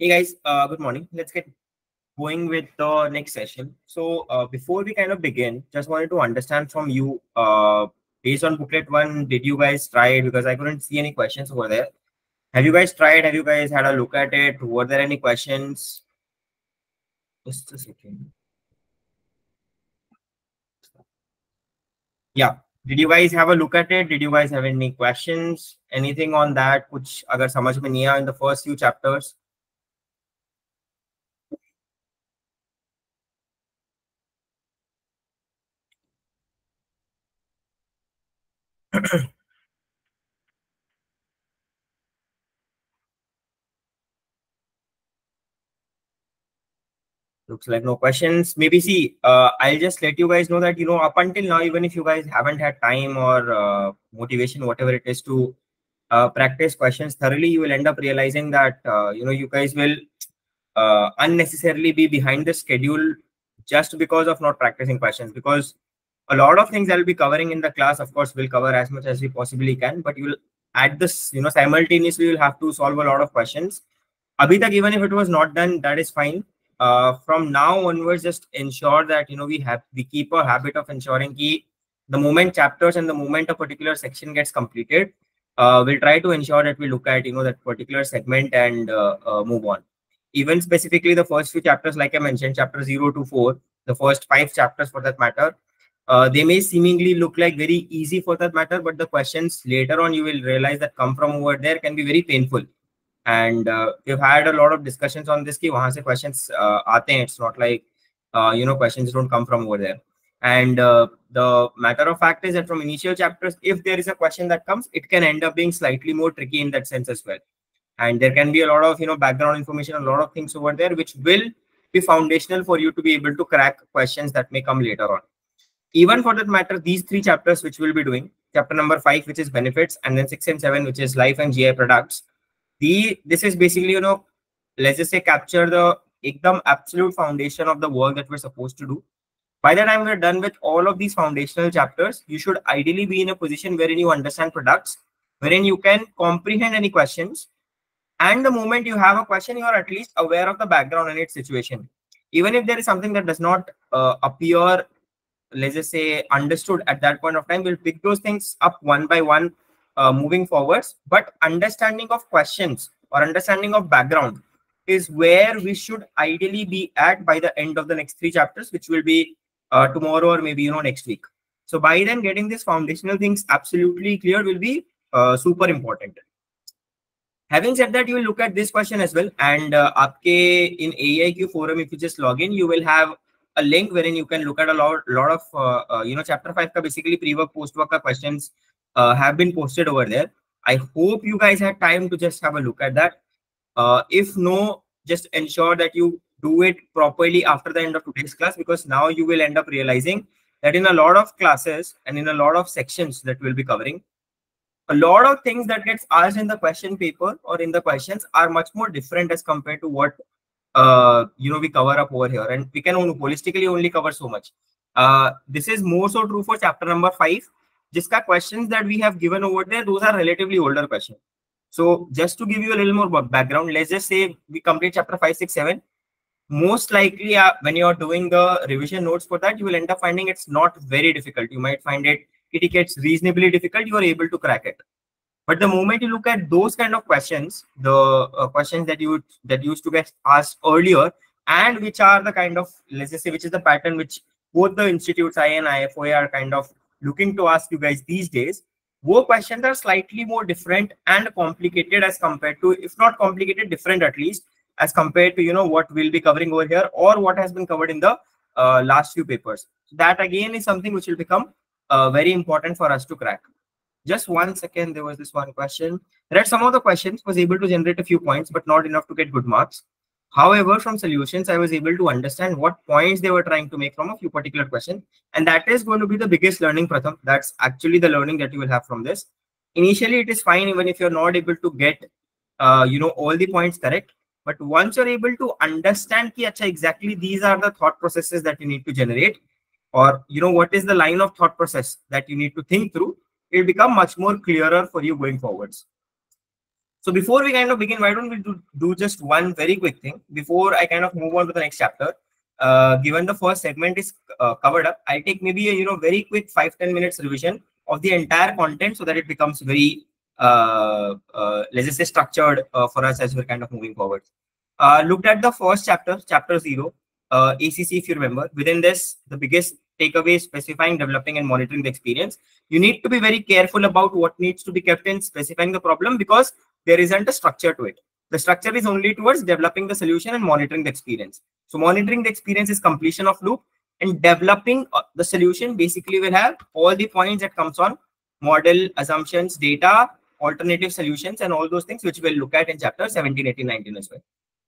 Hey guys, uh, good morning. Let's get going with the next session. So uh, before we kind of begin, just wanted to understand from you, uh, based on booklet one, did you guys try it? Because I couldn't see any questions over there. Have you guys tried? Have you guys had a look at it? Were there any questions? Just a second. Yeah. Did you guys have a look at it? Did you guys have any questions? Anything on that which agar samajh mein nahi in the first few chapters? looks like no questions. Maybe see uh, i'll just let you guys know that you know up until now even if you guys haven't had time or uh, motivation whatever it is to uh, practice questions thoroughly you will end up realizing that uh, you know you guys will uh, unnecessarily be behind the schedule just because of not practicing questions. Because a lot of things i'll be covering in the class of course we'll cover as much as we possibly can but you'll at this you know simultaneously you'll have to solve a lot of questions abhi tak even if it was not done that is fine uh, from now onwards, just ensure that you know we have we keep a habit of ensuring that the moment chapters and the moment a particular section gets completed, uh, we'll try to ensure that we look at you know that particular segment and uh, uh, move on. Even specifically the first few chapters, like I mentioned, chapter zero to four, the first five chapters for that matter, uh, they may seemingly look like very easy for that matter, but the questions later on you will realize that come from over there can be very painful. And uh, we've had a lot of discussions on this ki wahan se questions uh, aate it's not like uh, you know questions don't come from over there. And uh, the matter of fact is that from initial chapters if there is a question that comes it can end up being slightly more tricky in that sense as well. And there can be a lot of you know background information a lot of things over there which will be foundational for you to be able to crack questions that may come later on even for that matter these three chapters which we'll be doing chapter number 5 which is benefits and then 6 and 7 which is life and gi products the this is basically you know let's just say capture the ekdam absolute foundation of the work that we're supposed to do. By the time we're done with all of these foundational chapters you should ideally be in a position wherein you understand products wherein you can comprehend any questions and the moment you have a question you are at least aware of the background and its situation. Even if there is something that does not uh, appear let's just say understood at that point of time we'll pick those things up one by one uh, moving forwards. But understanding of questions or understanding of background is where we should ideally be at by the end of the next three chapters which will be uh, tomorrow or maybe you know next week. So by then getting these foundational things absolutely clear will be uh, super important. Having said that you will look at this question as well. And uh, in aiq forum if you just log in you will have a link wherein you can look at a lot, lot of uh, uh, you know chapter 5 ka basically pre-work post-work questions uh, have been posted over there. I hope you guys had time to just have a look at that. Uh, if no, just ensure that you do it properly after the end of today's class because now you will end up realizing that in a lot of classes and in a lot of sections that we'll be covering, a lot of things that gets asked in the question paper or in the questions are much more different as compared to what uh, you know we cover up over here, and we can only holistically only cover so much. Uh, this is more so true for chapter number five, jiska questions that we have given over there, those are relatively older questions. So just to give you a little more background, let's just say we complete chapter 5, 6, 7. Most likely, uh, when you're doing the revision notes for that, you will end up finding it's not very difficult. You might find it, it gets reasonably difficult. You are able to crack it. But the moment you look at those kind of questions, the uh, questions that you that used to get asked earlier, and which are the kind of let's just say which is the pattern which both the institutes I and IFOA are kind of looking to ask you guys these days, wo questions are slightly more different and complicated as compared to, if not complicated, different at least, as compared to, you know, what we'll be covering over here or what has been covered in the uh, last few papers. That again is something which will become uh, very important for us to crack. Just one second, there was this one question. Read some of the questions, was able to generate a few points, but not enough to get good marks. However, from solutions, I was able to understand what points they were trying to make from a few particular questions. And that is going to be the biggest learning, Pratham. That's actually the learning that you will have from this. Initially, it is fine even if you're not able to get, uh, you know, all the points correct. But once you're able to understand ki, acha, exactly these are the thought processes that you need to generate, or, you know, what is the line of thought process that you need to think through, it will become much more clearer for you going forwards. So before we kind of begin, why don't we do, do just one very quick thing before I kind of move on to the next chapter? Uh, given the first segment is uh, covered up, I'll take maybe a you know very quick five ten minutes revision of the entire content so that it becomes very uh, uh, let's just say structured uh, for us as we're kind of moving forward. Uh, looked at the first chapter, chapter zero, ACC, if you remember. Within this, the biggest takeaway is specifying, developing, and monitoring the experience. You need to be very careful about what needs to be kept in specifying the problem because there isn't a structure to it. The structure is only towards developing the solution and monitoring the experience. So monitoring the experience is completion of loop and developing uh, the solution basically will have all the points that comes on model, assumptions, data, alternative solutions, and all those things which we'll look at in chapter 17, 18, 19 as well.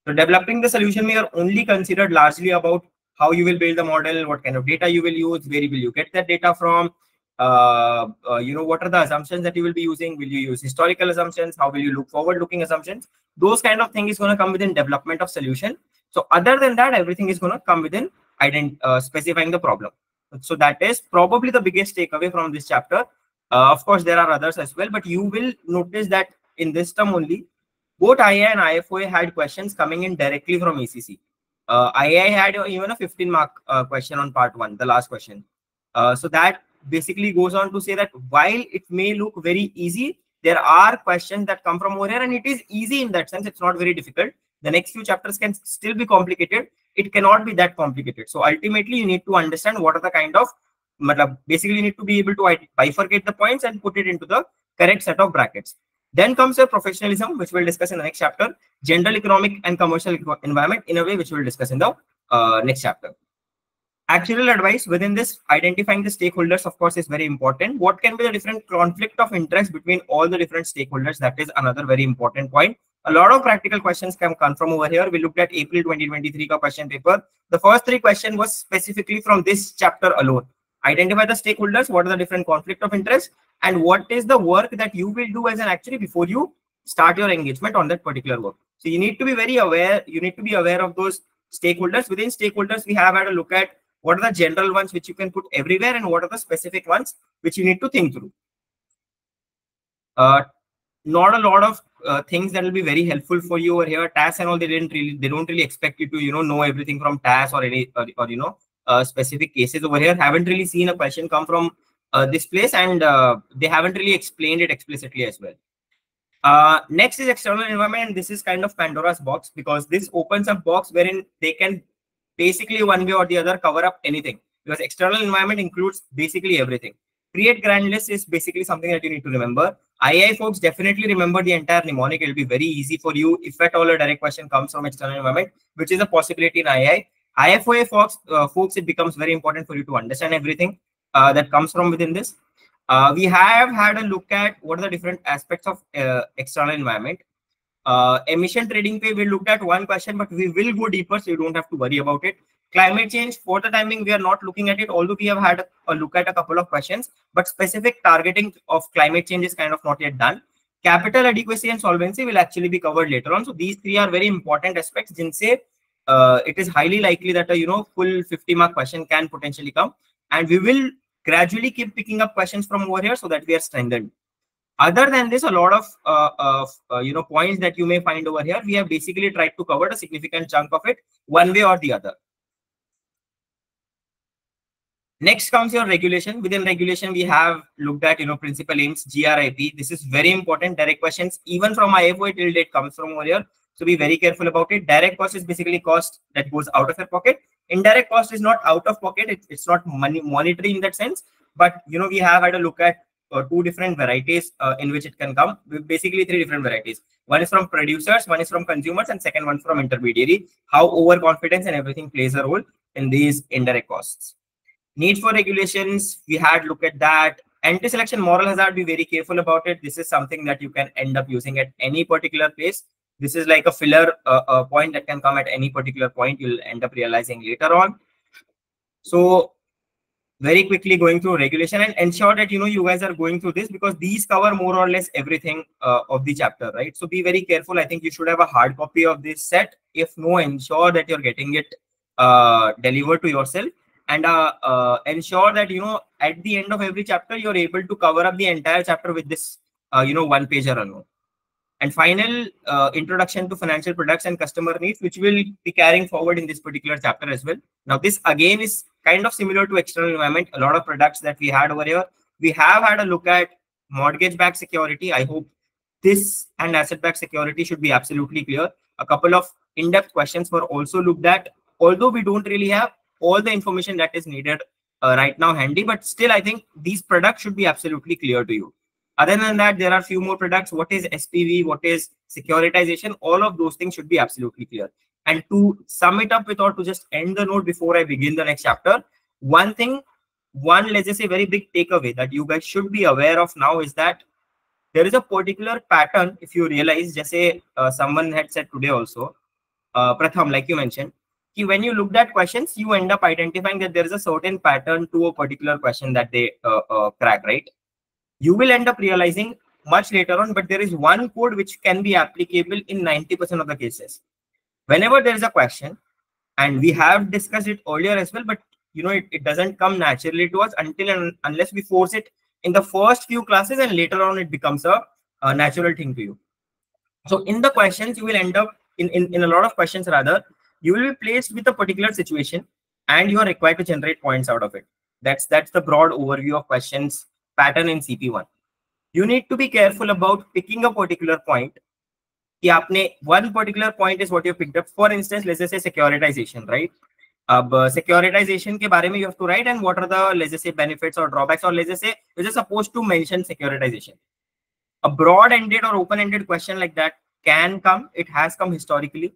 So developing the solution, we are only considered largely about how you will build the model, what kind of data you will use, where will you get that data from, uh, uh, you know, what are the assumptions that you will be using? Will you use historical assumptions? How will you look forward-looking assumptions? Those kind of thing is going to come within development of solution. So other than that, everything is going to come within ident uh, specifying the problem. So that is probably the biggest takeaway from this chapter. Uh, of course, there are others as well, but you will notice that in this term only, both IAI and IFOA had questions coming in directly from ACC. Uh, IAI had even a 15 mark uh, question on part one, the last question. Uh, so that basically goes on to say that while it may look very easy, there are questions that come from over here and it is easy in that sense. It's not very difficult. The next few chapters can still be complicated. It cannot be that complicated. So ultimately, you need to understand what are the kind of basically you need to be able to bifurcate the points and put it into the correct set of brackets. Then comes your professionalism, which we'll discuss in the next chapter, general economic and commercial environment in a way, which we'll discuss in the uh, next chapter. Actual advice within this, identifying the stakeholders, of course, is very important. What can be the different conflict of interest between all the different stakeholders? That is another very important point. A lot of practical questions can come from over here. We looked at April 2023 question paper. The first three questions was specifically from this chapter alone identify the stakeholders what are the different conflict of interest and what is the work that you will do as an actuary before you start your engagement on that particular work? So you need to be very aware you need to be aware of those stakeholders. Within stakeholders we have had a look at what are the general ones which you can put everywhere and what are the specific ones which you need to think through. Uh, not a lot of uh, things that will be very helpful for you over here. TAS and all they didn't really they don't really expect you to you know know everything from TAS or any or, or you know uh, specific cases over here. Haven't really seen a question come from this place, and uh, they haven't really explained it explicitly as well. Uh, next is external environment, and this is kind of Pandora's box because this opens up box wherein they can basically one way or the other cover up anything because external environment includes basically everything. Create grand list is basically something that you need to remember. IAI folks definitely remember the entire mnemonic. It'll be very easy for you if at all a direct question comes from external environment, which is a possibility in IAI. IFOA folks, uh, folks, it becomes very important for you to understand everything uh, that comes from within this. Uh, we have had a look at what are the different aspects of uh, external environment. Uh, emission trading pay, we looked at one question, but we will go deeper, so you don't have to worry about it. Climate change, for the timing, we are not looking at it, although we have had a, look at a couple of questions, but specific targeting of climate change is kind of not yet done. Capital adequacy and solvency will actually be covered later on. So these three are very important aspects. Jinse uh, it is highly likely that a you know full 50 mark question can potentially come and we will gradually keep picking up questions from over here so that we are strengthened. Other than this a lot of uh, uh, uh, you know points that you may find over here we have basically tried to cover a significant chunk of it one way or the other. Next comes your regulation. Within regulation we have looked at you know principal aims grip this is very important. Direct questions even from ifo till date comes from over here. So be very careful about it. Direct cost is basically cost that goes out of your pocket. Indirect cost is not out of pocket. It, it's not money monetary in that sense. But you know, we have had a look at uh, two different varieties uh, in which it can come. Basically, three different varieties. One is from producers, one is from consumers, and second one from intermediary. How overconfidence and everything plays a role in these indirect costs. Need for regulations, we had look at that. Anti-selection moral hazard, be very careful about it. This is something that you can end up using at any particular place this is like a filler uh, uh, point that can come at any particular point. You'll end up realizing later on. So very quickly going through regulation and ensure that you know you guys are going through this because these cover more or less everything uh, of the chapter right? So be very careful. I think you should have a hard copy of this set. If no ensure that you're getting it uh, delivered to yourself. And uh, uh, ensure that you know at the end of every chapter you're able to cover up the entire chapter with this uh, you know one pager alone and final uh, introduction to financial products and customer needs, which will be carrying forward in this particular chapter as well. Now, this again is kind of similar to external environment. A lot of products that we had over here. We have had a look at mortgage-backed security. I hope this and asset-backed security should be absolutely clear. A couple of in-depth questions were also looked at. Although we don't really have all the information that is needed uh, right now handy, but still I think these products should be absolutely clear to you. Other than that, there are few more products. What is SPV? What is securitization? All of those things should be absolutely clear. And to sum it up with or to just end the note before I begin the next chapter, one thing, one, let's just say very big takeaway that you guys should be aware of now is that there is a particular pattern. If you realize, just say uh, someone had said today also, uh, Pratham, like you mentioned, when you looked at questions, you end up identifying that there is a certain pattern to a particular question that they uh, uh, crack, right? You will end up realizing much later on, but there is one code which can be applicable in 90% of the cases. Whenever there is a question, and we have discussed it earlier as well, but you know, it, it doesn't come naturally to us until and unless we force it in the first few classes and later on it becomes a, a natural thing to you. So in the questions, you will end up in, in, in a lot of questions rather, you will be placed with a particular situation and you are required to generate points out of it. That's that's the broad overview of questions pattern in CP1. You need to be careful about picking a particular point. one particular point is what you picked up. For instance, let's just say securitization, right? अब securitization के बारे में you have to write and what are the let's just say benefits or drawbacks or let's just say you're just supposed to mention securitization. A broad-ended or open-ended question like that can come. It has come historically.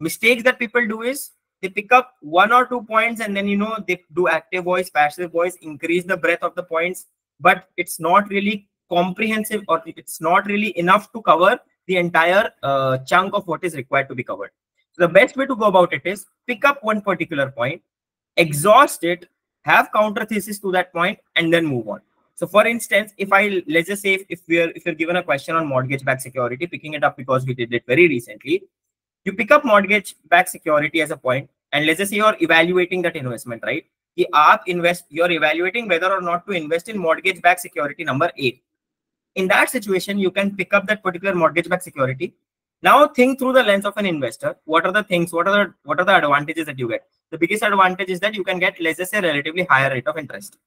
Mistakes that people do is they pick up one or two points and then you know they do active voice, passive voice, increase the breadth of the points, but it's not really comprehensive or it's not really enough to cover the entire uh, chunk of what is required to be covered. So the best way to go about it is pick up one particular point, exhaust it, have counter thesis to that point, and then move on. So for instance, if I let's just say if, if we're if you're given a question on mortgage-backed security, picking it up because we did it very recently, you pick up mortgage-backed security as a point, and let's just say you're evaluating that investment, right? कि आप invest you're evaluating whether or not to invest in mortgage backed security number 8 in that situation you can pick up that particular mortgage backed security now think through the lens of an investor what are the things what are the what are the advantages that you get the biggest advantage is that you can get let's just say relatively higher rate of interest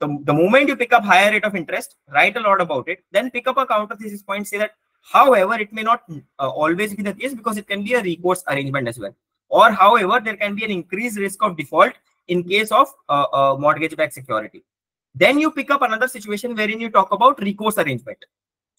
so the moment you pick up higher rate of interest write a lot about it then pick up a counter thesis point say that however it may not uh, always be the case because it can be a recourse arrangement as well or however there can be an increased risk of default in case of uh, uh, mortgage backed security then you pick up another situation wherein you talk about recourse arrangement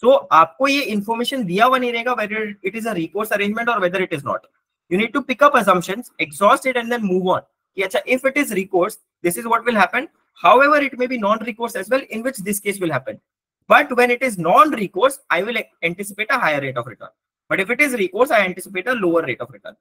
so आपको ये information दिया हुआ नहीं रहेगा whether it is a recourse arrangement or whether it is not you need to pick up assumptions exhaust it and then move on कि अच्छा if it is recourse this is what will happen however it may be non-recourse as well in which this case will happen but when it is non-recourse i will anticipate a higher rate of return but if it is recourse i anticipate a lower rate of return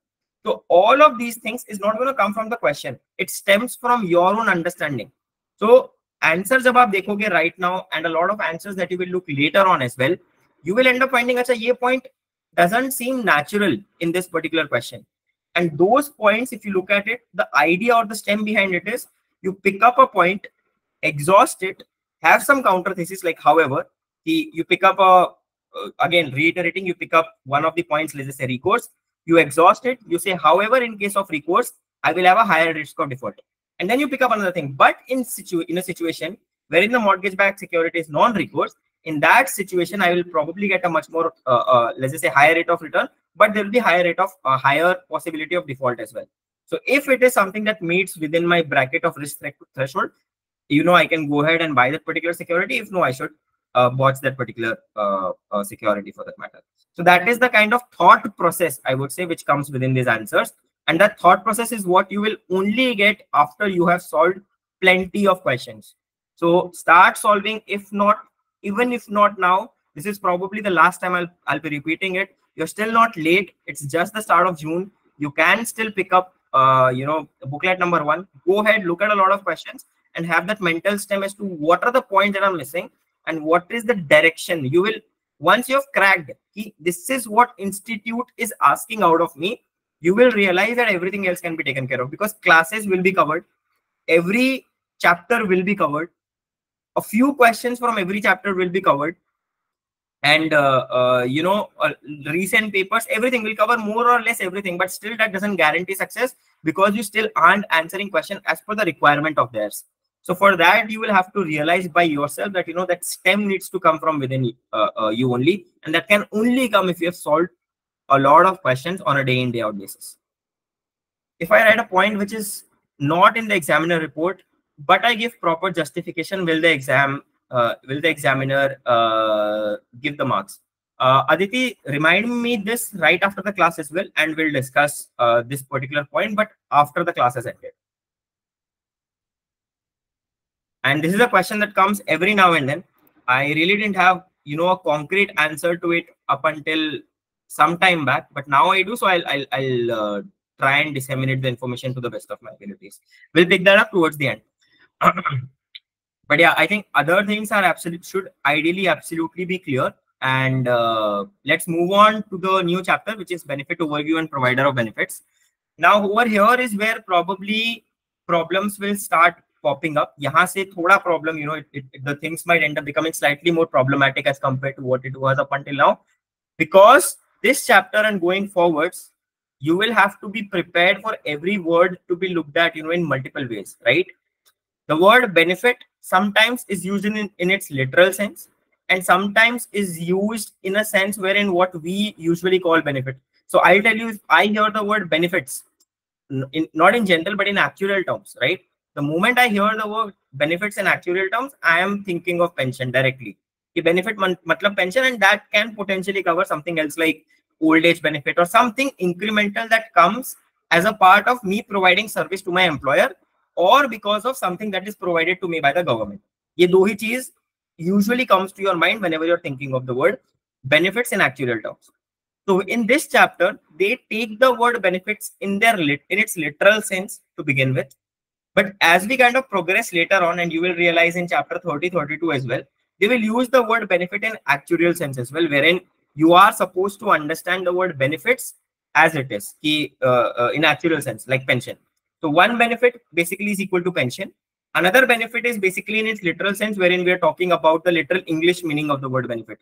so all of these things is not going to come from the question. It stems from your own understanding. So answers jab aap dekhoge right now and a lot of answers that you will look later on as well, you will end up finding acha ye point doesn't seem natural in this particular question. And those points, if you look at it, the idea or the stem behind it is you pick up a point, exhaust it, have some counter thesis like however, you pick up a uh, again reiterating, you pick up one of the points, let's say recourse, you exhaust it you say however in case of recourse i will have a higher risk of default. And then you pick up another thing. But in situ in a situation wherein the mortgage backed security is non-recourse in that situation i will probably get a much more uh, uh, let's just say higher rate of return but there will be higher rate of uh, higher possibility of default as well. So if it is something that meets within my bracket of risk threshold you know i can go ahead and buy that particular security. If no i should uh, watch that particular uh, uh, security for that matter. So that is the kind of thought process, I would say, which comes within these answers. And that thought process is what you will only get after you have solved plenty of questions. So start solving, if not, even if not now, this is probably the last time I'll, I'll be repeating it. You're still not late. It's just the start of June. You can still pick up, uh, you know, booklet number one. Go ahead, look at a lot of questions and have that mental stem as to what are the points that I'm missing and what is the direction? You will once you have cracked this is what institute is asking out of me. You will realize that everything else can be taken care of because classes will be covered. Every chapter will be covered. A few questions from every chapter will be covered. And uh, uh, you know uh, recent papers everything will cover more or less everything but still that doesn't guarantee success because you still aren't answering question as per the requirement of theirs so for that you will have to realize by yourself that you know that stem needs to come from within uh, uh, you only and that can only come if you have solved a lot of questions on a day in day out basis if i write a point which is not in the examiner report but i give proper justification will the exam uh, will the examiner uh, give the marks? Uh, Aditi, remind me this right after the class as well, and we'll discuss uh, this particular point, but after the class has ended. And this is a question that comes every now and then. I really didn't have, you know, a concrete answer to it up until some time back, but now I do. So I'll, I'll, I'll uh, try and disseminate the information to the best of my abilities. We'll pick that up towards the end. but yeah i think other things are absolute should ideally absolutely be clear and uh, let's move on to the new chapter which is benefit overview and provider of benefits now over here is where probably problems will start popping up yahan se thoda problem you know it, it, the things might end up becoming slightly more problematic as compared to what it was up until now because this chapter and going forwards you will have to be prepared for every word to be looked at you know in multiple ways right the word benefit sometimes is used in, in its literal sense and sometimes is used in a sense wherein what we usually call benefit. So I'll tell you, if I hear the word benefits, in, not in general, but in actual terms, right? The moment I hear the word benefits in actuarial terms, I am thinking of pension directly. The benefit matlab pension and that can potentially cover something else like old age benefit or something incremental that comes as a part of me providing service to my employer or because of something that is provided to me by the government. ये दो ही चीज usually comes to your mind whenever you're thinking of the word benefits in actual terms. So in this chapter, they take the word benefits in their lit in its literal sense to begin with. But as we kind of progress later on, and you will realize in chapter 30, 32 as well, they will use the word benefit in actuarial sense as well, wherein you are supposed to understand the word benefits as it is, key, uh, uh, in actuarial sense, like pension. So one benefit basically is equal to pension. Another benefit is basically in its literal sense, wherein we are talking about the literal English meaning of the word benefit.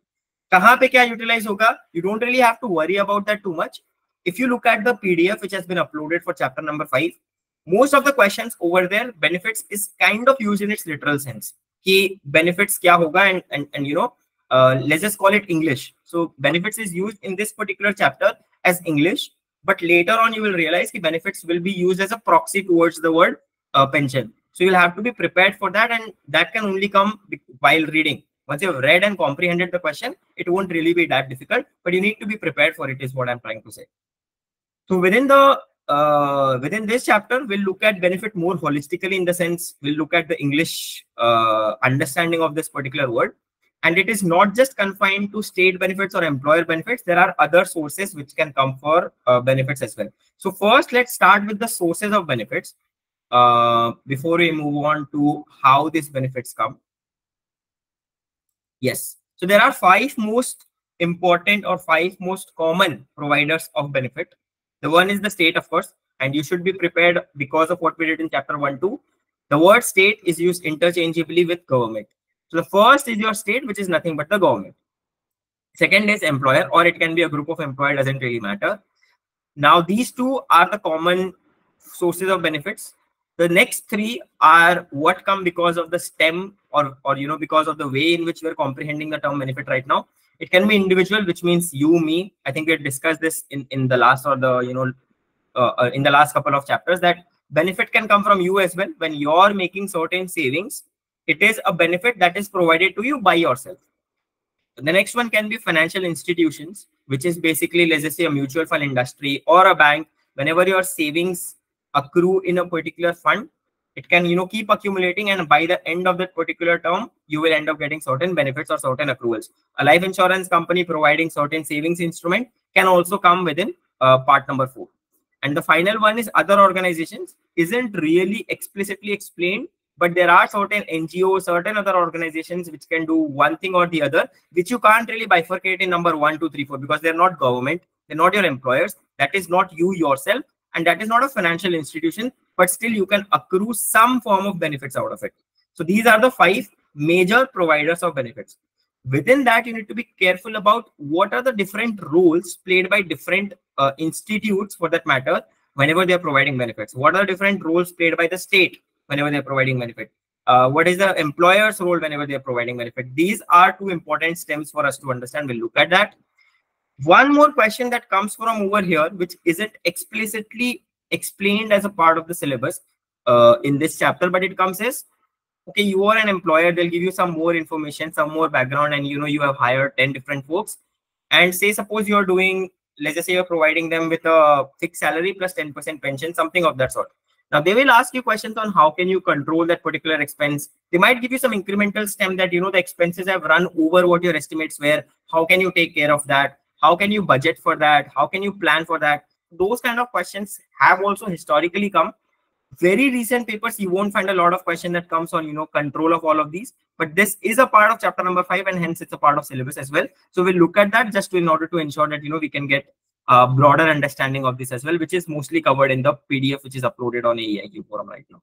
कहाँ पे क्या utilize होगा? You don't really have to worry about that too much. If you look at the PDF which has been uploaded for chapter number five, most of the questions over there benefits is kind of used in its literal sense. Ki benefits kya hoga and and, and you know uh, let's just call it english. So benefits is used in this particular chapter as english but later on you will realize ki benefits will be used as a proxy towards the word uh, pension. So you'll have to be prepared for that and that can only come while reading. Once you've read and comprehended the question it won't really be that difficult but you need to be prepared for it is what i'm trying to say. So within the uh, within this chapter we'll look at benefit more holistically in the sense we'll look at the english uh, understanding of this particular word. And it is not just confined to state benefits or employer benefits. There are other sources which can come for uh, benefits as well. So first let's start with the sources of benefits uh, before we move on to how these benefits come. Yes. So there are five most important or five most common providers of benefit the one is the state of course and you should be prepared because of what we did in chapter 1 2 the word state is used interchangeably with government so the first is your state, which is nothing but the government. Second is employer, or it can be a group of employer, doesn't really matter. Now, these two are the common sources of benefits. The next three are what come because of the stem or, or you know, because of the way in which we're comprehending the term benefit right now. It can be individual, which means you, me. I think we had discussed this in, in the last or the, you know, uh, uh, in the last couple of chapters that benefit can come from you as well when you're making certain savings it is a benefit that is provided to you by yourself. The next one can be financial institutions, which is basically, let's just say, a mutual fund industry or a bank. Whenever your savings accrue in a particular fund, it can, you know, keep accumulating, and by the end of that particular term, you will end up getting certain benefits or certain accruals. A life insurance company providing certain savings instrument can also come within uh, part number four. And the final one is other organizations isn't really explicitly explained but there are certain NGOs, certain other organizations which can do one thing or the other, which you can't really bifurcate in number one, two, three, four, because they're not government, they're not your employers, that is not you yourself, and that is not a financial institution, but still you can accrue some form of benefits out of it. So these are the five major providers of benefits. within that you need to be careful about what are the different roles played by different uh, institutes for that matter whenever they are providing benefits. What are the different roles played by the state whenever they're providing benefit? Uh, what is the employer's role whenever they're providing benefit? These are two important stems for us to understand. We'll look at that one more question that comes from over here which isn't explicitly explained as a part of the syllabus uh, in this chapter but it comes as okay you are an employer they'll give you some more information some more background and you know you have hired 10 different folks. And say suppose you're doing let's just say you're providing them with a fixed salary plus 10% pension something of that sort. Now they will ask you questions on how can you control that particular expense. They might give you some incremental stem that you know the expenses have run over what your estimates were. How can you take care of that how can you budget for that? How can you plan for that? Those kind of questions have also historically come. Very recent papers you won't find a lot of question that comes on you know control of all of these. But this is a part of chapter number five and hence it's a part of syllabus as well. So we'll look at that just in order to ensure that you know we can get a broader understanding of this as well which is mostly covered in the pdf which is uploaded on aeiq forum right now.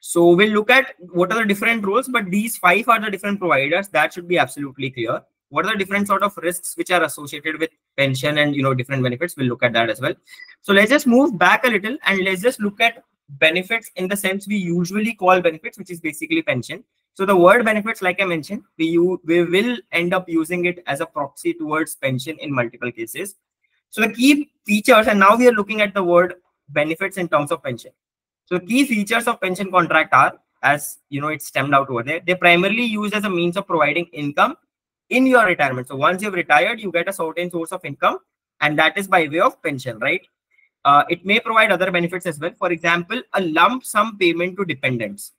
So we'll look at what are the different roles but these five are the different providers. That should be absolutely clear what are the different sort of risks which are associated with pension and you know different benefits? We'll look at that as well. So let's just move back a little and let's just look at benefits in the sense we usually call benefits which is basically pension. So the word benefits like i mentioned we you we will end up using it as a proxy towards pension in multiple cases. So the key features and now we are looking at the word benefits in terms of pension. So key features of pension contract are as you know it's stemmed out over there they're primarily used as a means of providing income in your retirement. So once you've retired, you get a certain source of income, and that is by way of pension, right? Uh, it may provide other benefits as well. For example, a lump sum payment to dependents.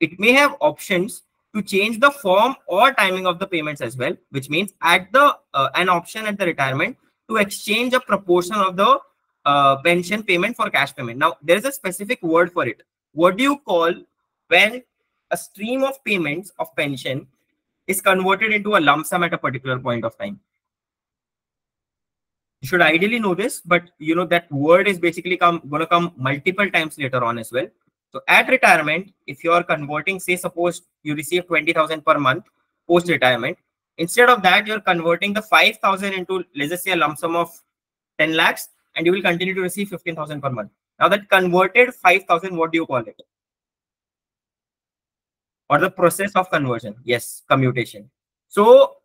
It may have options to change the form or timing of the payments as well, which means at the uh, an option at the retirement to exchange a proportion of the uh, pension payment for cash payment. Now, there is a specific word for it. What do you call when a stream of payments of pension is converted into a lump sum at a particular point of time. You should ideally know this, but you know that word is basically come to come multiple times later on as well. So at retirement, if you are converting, say suppose you receive 20,000 per month post retirement, instead of that, you're converting the 5,000 into let's just say a lump sum of 10 lakhs and you will continue to receive 15,000 per month. Now that converted 5,000, what do you call it? Or the process of conversion. Yes, commutation. So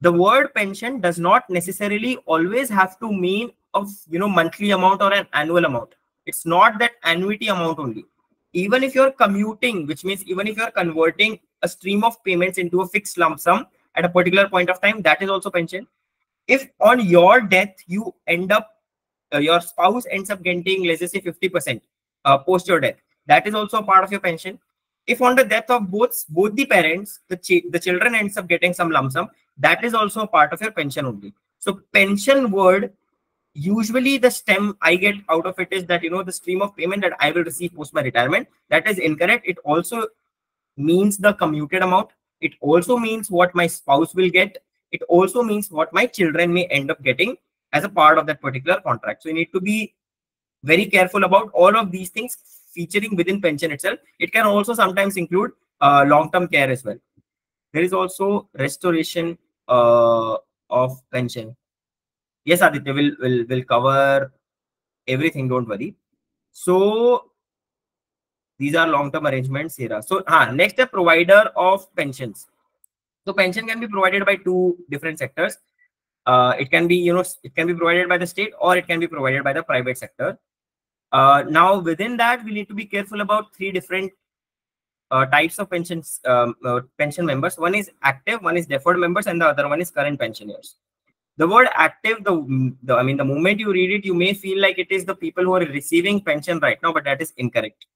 the word pension does not necessarily always have to mean of you know monthly amount or an annual amount. It's not that annuity amount only. Even if you're commuting, which means even if you're converting a stream of payments into a fixed lump sum at a particular point of time, that is also pension. If on your death you end up, uh, your spouse ends up getting, let's say 50% uh, post your death, that is also part of your pension if on the death of both both the parents the, ch the children ends up getting some lump sum that is also a part of your pension only. So pension word usually the stem i get out of it is that you know the stream of payment that i will receive post my retirement that is incorrect. It also means the commuted amount. It also means what my spouse will get. It also means what my children may end up getting as a part of that particular contract. So you need to be very careful about all of these things featuring within pension itself. It can also sometimes include uh, long-term care as well. There is also restoration uh, of pension. Yes, Aditya will will will cover everything. Don't worry. So these are long-term arrangements here. So uh, next, a provider of pensions. So pension can be provided by two different sectors. Uh, it can be, you know, it can be provided by the state or it can be provided by the private sector. Uh, now, within that, we need to be careful about three different uh, types of pensions um, uh, pension members. One is active, one is deferred members, and the other one is current pensioners. The word active, the, the I mean, the moment you read it, you may feel like it is the people who are receiving pension right now, but that is incorrect.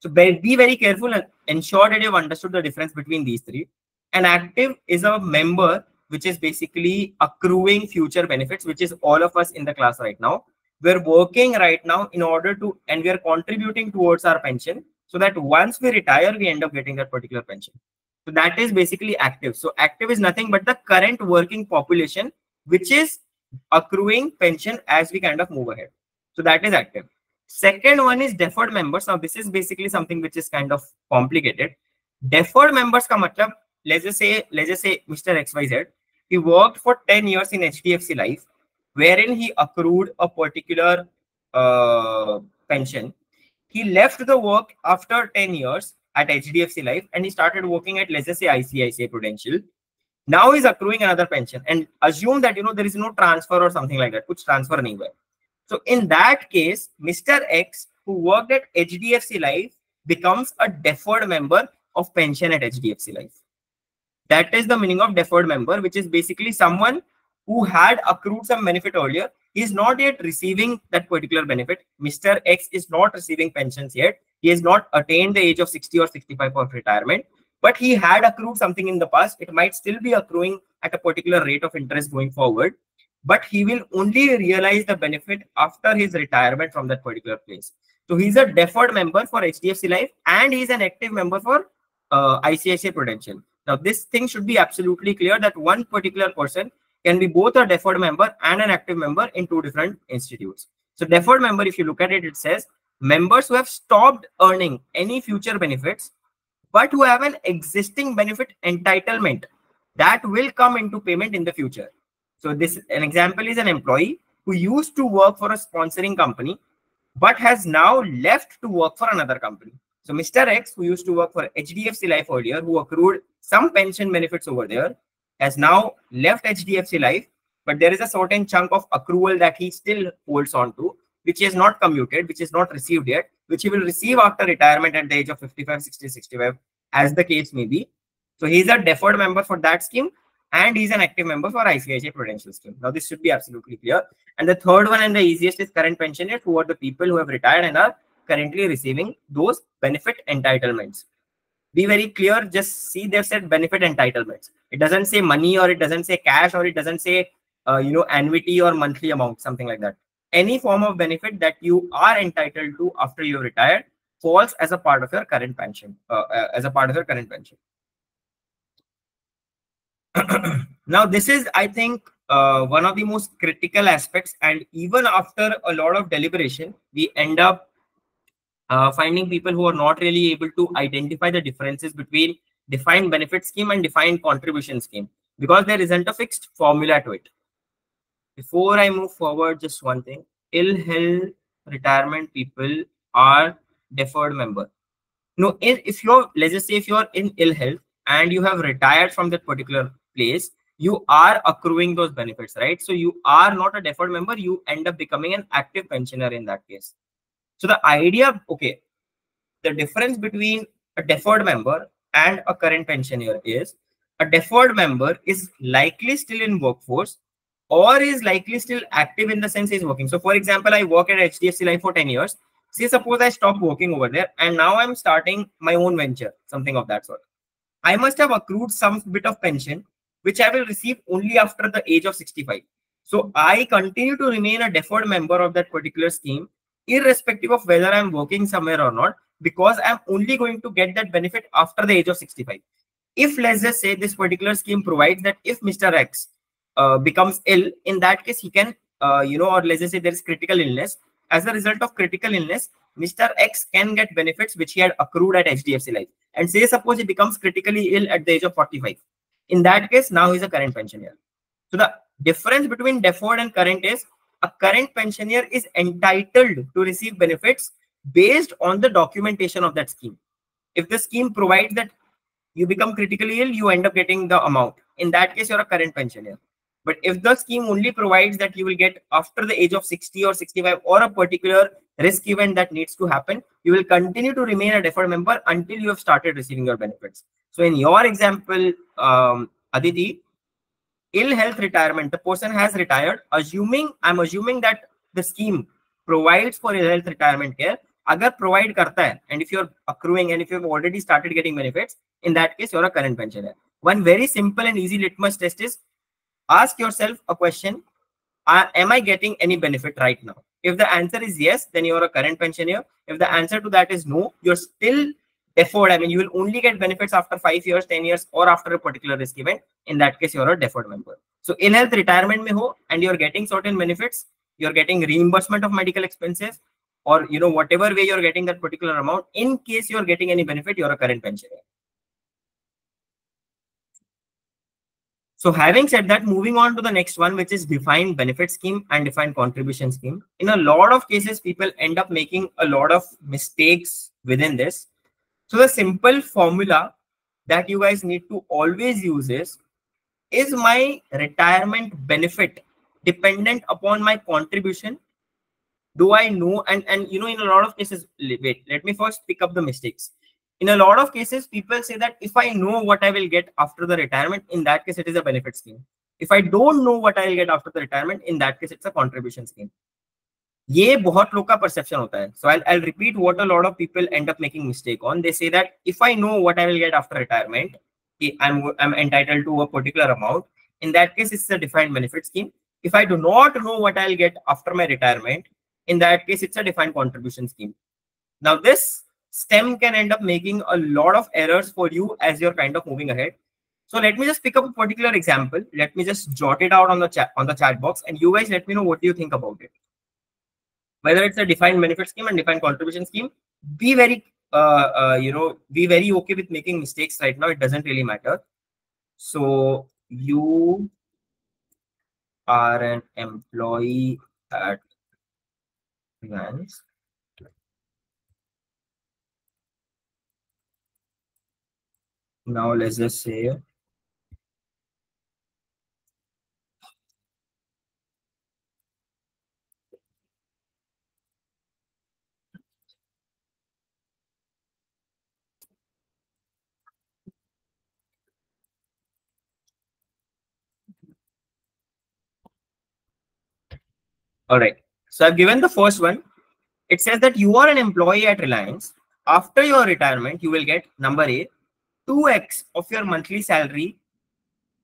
So be, be very careful and ensure that you've understood the difference between these three. An active is a member which is basically accruing future benefits, which is all of us in the class right now we're working right now in order to and we are contributing towards our pension so that once we retire we end up getting that particular pension. So that is basically active. So active is nothing but the current working population which is accruing pension as we kind of move ahead. So that is active. Second one is deferred members. Now this is basically something which is kind of complicated. Deferred members ka matlab, let's just say, let's just say Mr. XYZ, he worked for 10 years in HDFC Life, wherein he accrued a particular uh, pension. He left the work after 10 years at HDFC Life and he started working at, let's just say, ICICI Prudential. Now he's accruing another pension and assume that, you know, there is no transfer or something like that, which transfer anywhere. So in that case, Mr. X, who worked at HDFC Life, becomes a deferred member of pension at HDFC Life. That is the meaning of deferred member, which is basically someone who had accrued some benefit earlier is not yet receiving that particular benefit. Mr. X is not receiving pensions yet. He has not attained the age of 60 or 65 of retirement, but he had accrued something in the past. It might still be accruing at a particular rate of interest going forward, but he will only realize the benefit after his retirement from that particular place. So he's a deferred member for HDFC Life and he's an active member for uh, ICICI Prudential. Now, this thing should be absolutely clear that one particular person can be both a deferred member and an active member in two different institutes. So deferred member, if you look at it, it says members who have stopped earning any future benefits, but who have an existing benefit entitlement that will come into payment in the future. So this an example is an employee who used to work for a sponsoring company, but has now left to work for another company. So Mr. X, who used to work for HDFC Life earlier, who accrued some pension benefits over there, has now left HDFC Life, but there is a certain chunk of accrual that he still holds on to, which is not commuted, which is not received yet, which he will receive after retirement at the age of 55, 60, 65, as the case may be. So he's a deferred member for that scheme and he's an active member for ICICI Prudential scheme. Now this should be absolutely clear. And the third one and the easiest is current pensioners, who are the people who have retired and are currently receiving those benefit entitlements be very clear just see they've said benefit entitlements. It doesn't say money or it doesn't say cash or it doesn't say uh, you know annuity or monthly amount something like that. Any form of benefit that you are entitled to after you retired falls as a part of your current pension uh, uh, as a part of your current pension. Now this is i think uh, one of the most critical aspects and even after a lot of deliberation we end up uh, finding people who are not really able to identify the differences between defined benefit scheme and defined contribution scheme because there isn't a fixed formula to it. Before I move forward, just one thing ill health retirement people are deferred member. No, if you're, let's just say, if you're in ill health and you have retired from that particular place, you are accruing those benefits, right? So you are not a deferred member, you end up becoming an active pensioner in that case. So the idea, okay, the difference between a deferred member and a current pensioner is a deferred member is likely still in workforce or is likely still active in the sense he's working. So for example, I work at HDFC Life for 10 years. Say suppose I stop working over there and now I'm starting my own venture, something of that sort. I must have accrued some bit of pension, which I will receive only after the age of 65. So I continue to remain a deferred member of that particular scheme irrespective of whether I'm working somewhere or not, because I'm only going to get that benefit after the age of 65. If let's just say this particular scheme provides that if Mr. X uh, becomes ill, in that case, he can, uh, you know, or let's just say there is critical illness. As a result of critical illness, Mr. X can get benefits which he had accrued at HDFC Life. And say, suppose he becomes critically ill at the age of 45. In that case, now he's a current pensioner. So the difference between deferred and current is a current pensioner is entitled to receive benefits based on the documentation of that scheme. If the scheme provides that you become critically ill, you end up getting the amount. In that case, you're a current pensioner. But if the scheme only provides that you will get after the age of 60 or 65 or a particular risk event that needs to happen, you will continue to remain a deferred member until you have started receiving your benefits. So in your example, um, Aditi, ill health retirement, the person has retired, assuming, I'm assuming that the scheme provides for ill health retirement care, agar provide karta hai, and if you're accruing and if you've already started getting benefits, in that case, you're a current pensioner. One very simple and easy litmus test is ask yourself a question, am I getting any benefit right now? If the answer is yes, then you're a current pensioner. If the answer to that is no, you're still deferred, I mean, you will only get benefits after five years, 10 years, or after a particular risk event. In that case, you're a deferred member. So in health retirement mein ho, and you're getting certain benefits, you're getting reimbursement of medical expenses, or you know, whatever way you're getting that particular amount, in case you're getting any benefit, you're a current pensioner. So having said that, moving on to the next one, which is defined benefit scheme and defined contribution scheme. In a lot of cases, people end up making a lot of mistakes within this so the simple formula that you guys need to always use is, is my retirement benefit dependent upon my contribution? Do I know? And, and you know, in a lot of cases, wait, let me first pick up the mistakes in a lot of cases, people say that if I know what I will get after the retirement, in that case, it is a benefit scheme. If I don't know what I will get after the retirement, in that case, it's a contribution scheme. ये बहुत लोग का perception होता है। So I repeat what a lot of people end up making mistake on they say that if I know what I will get after retirement कि I I am entitled to a particular amount in that case it's a defined benefit scheme if I do not know what I will get after my retirement in that case it's a defined contribution scheme now this stem can end up making a lot of errors for you as you kind of moving ahead so let me just pick up a particular example let me just jot it out on the chat box and you guys let me know what you think about it Whether it's a defined benefit scheme and defined contribution scheme, be very uh, uh, you know be very okay with making mistakes right now. It doesn't really matter. So you are an employee at Vans now let's just say All right. So I've given the first one. It says that you are an employee at Reliance. After your retirement, you will get number A, 2x of your monthly salary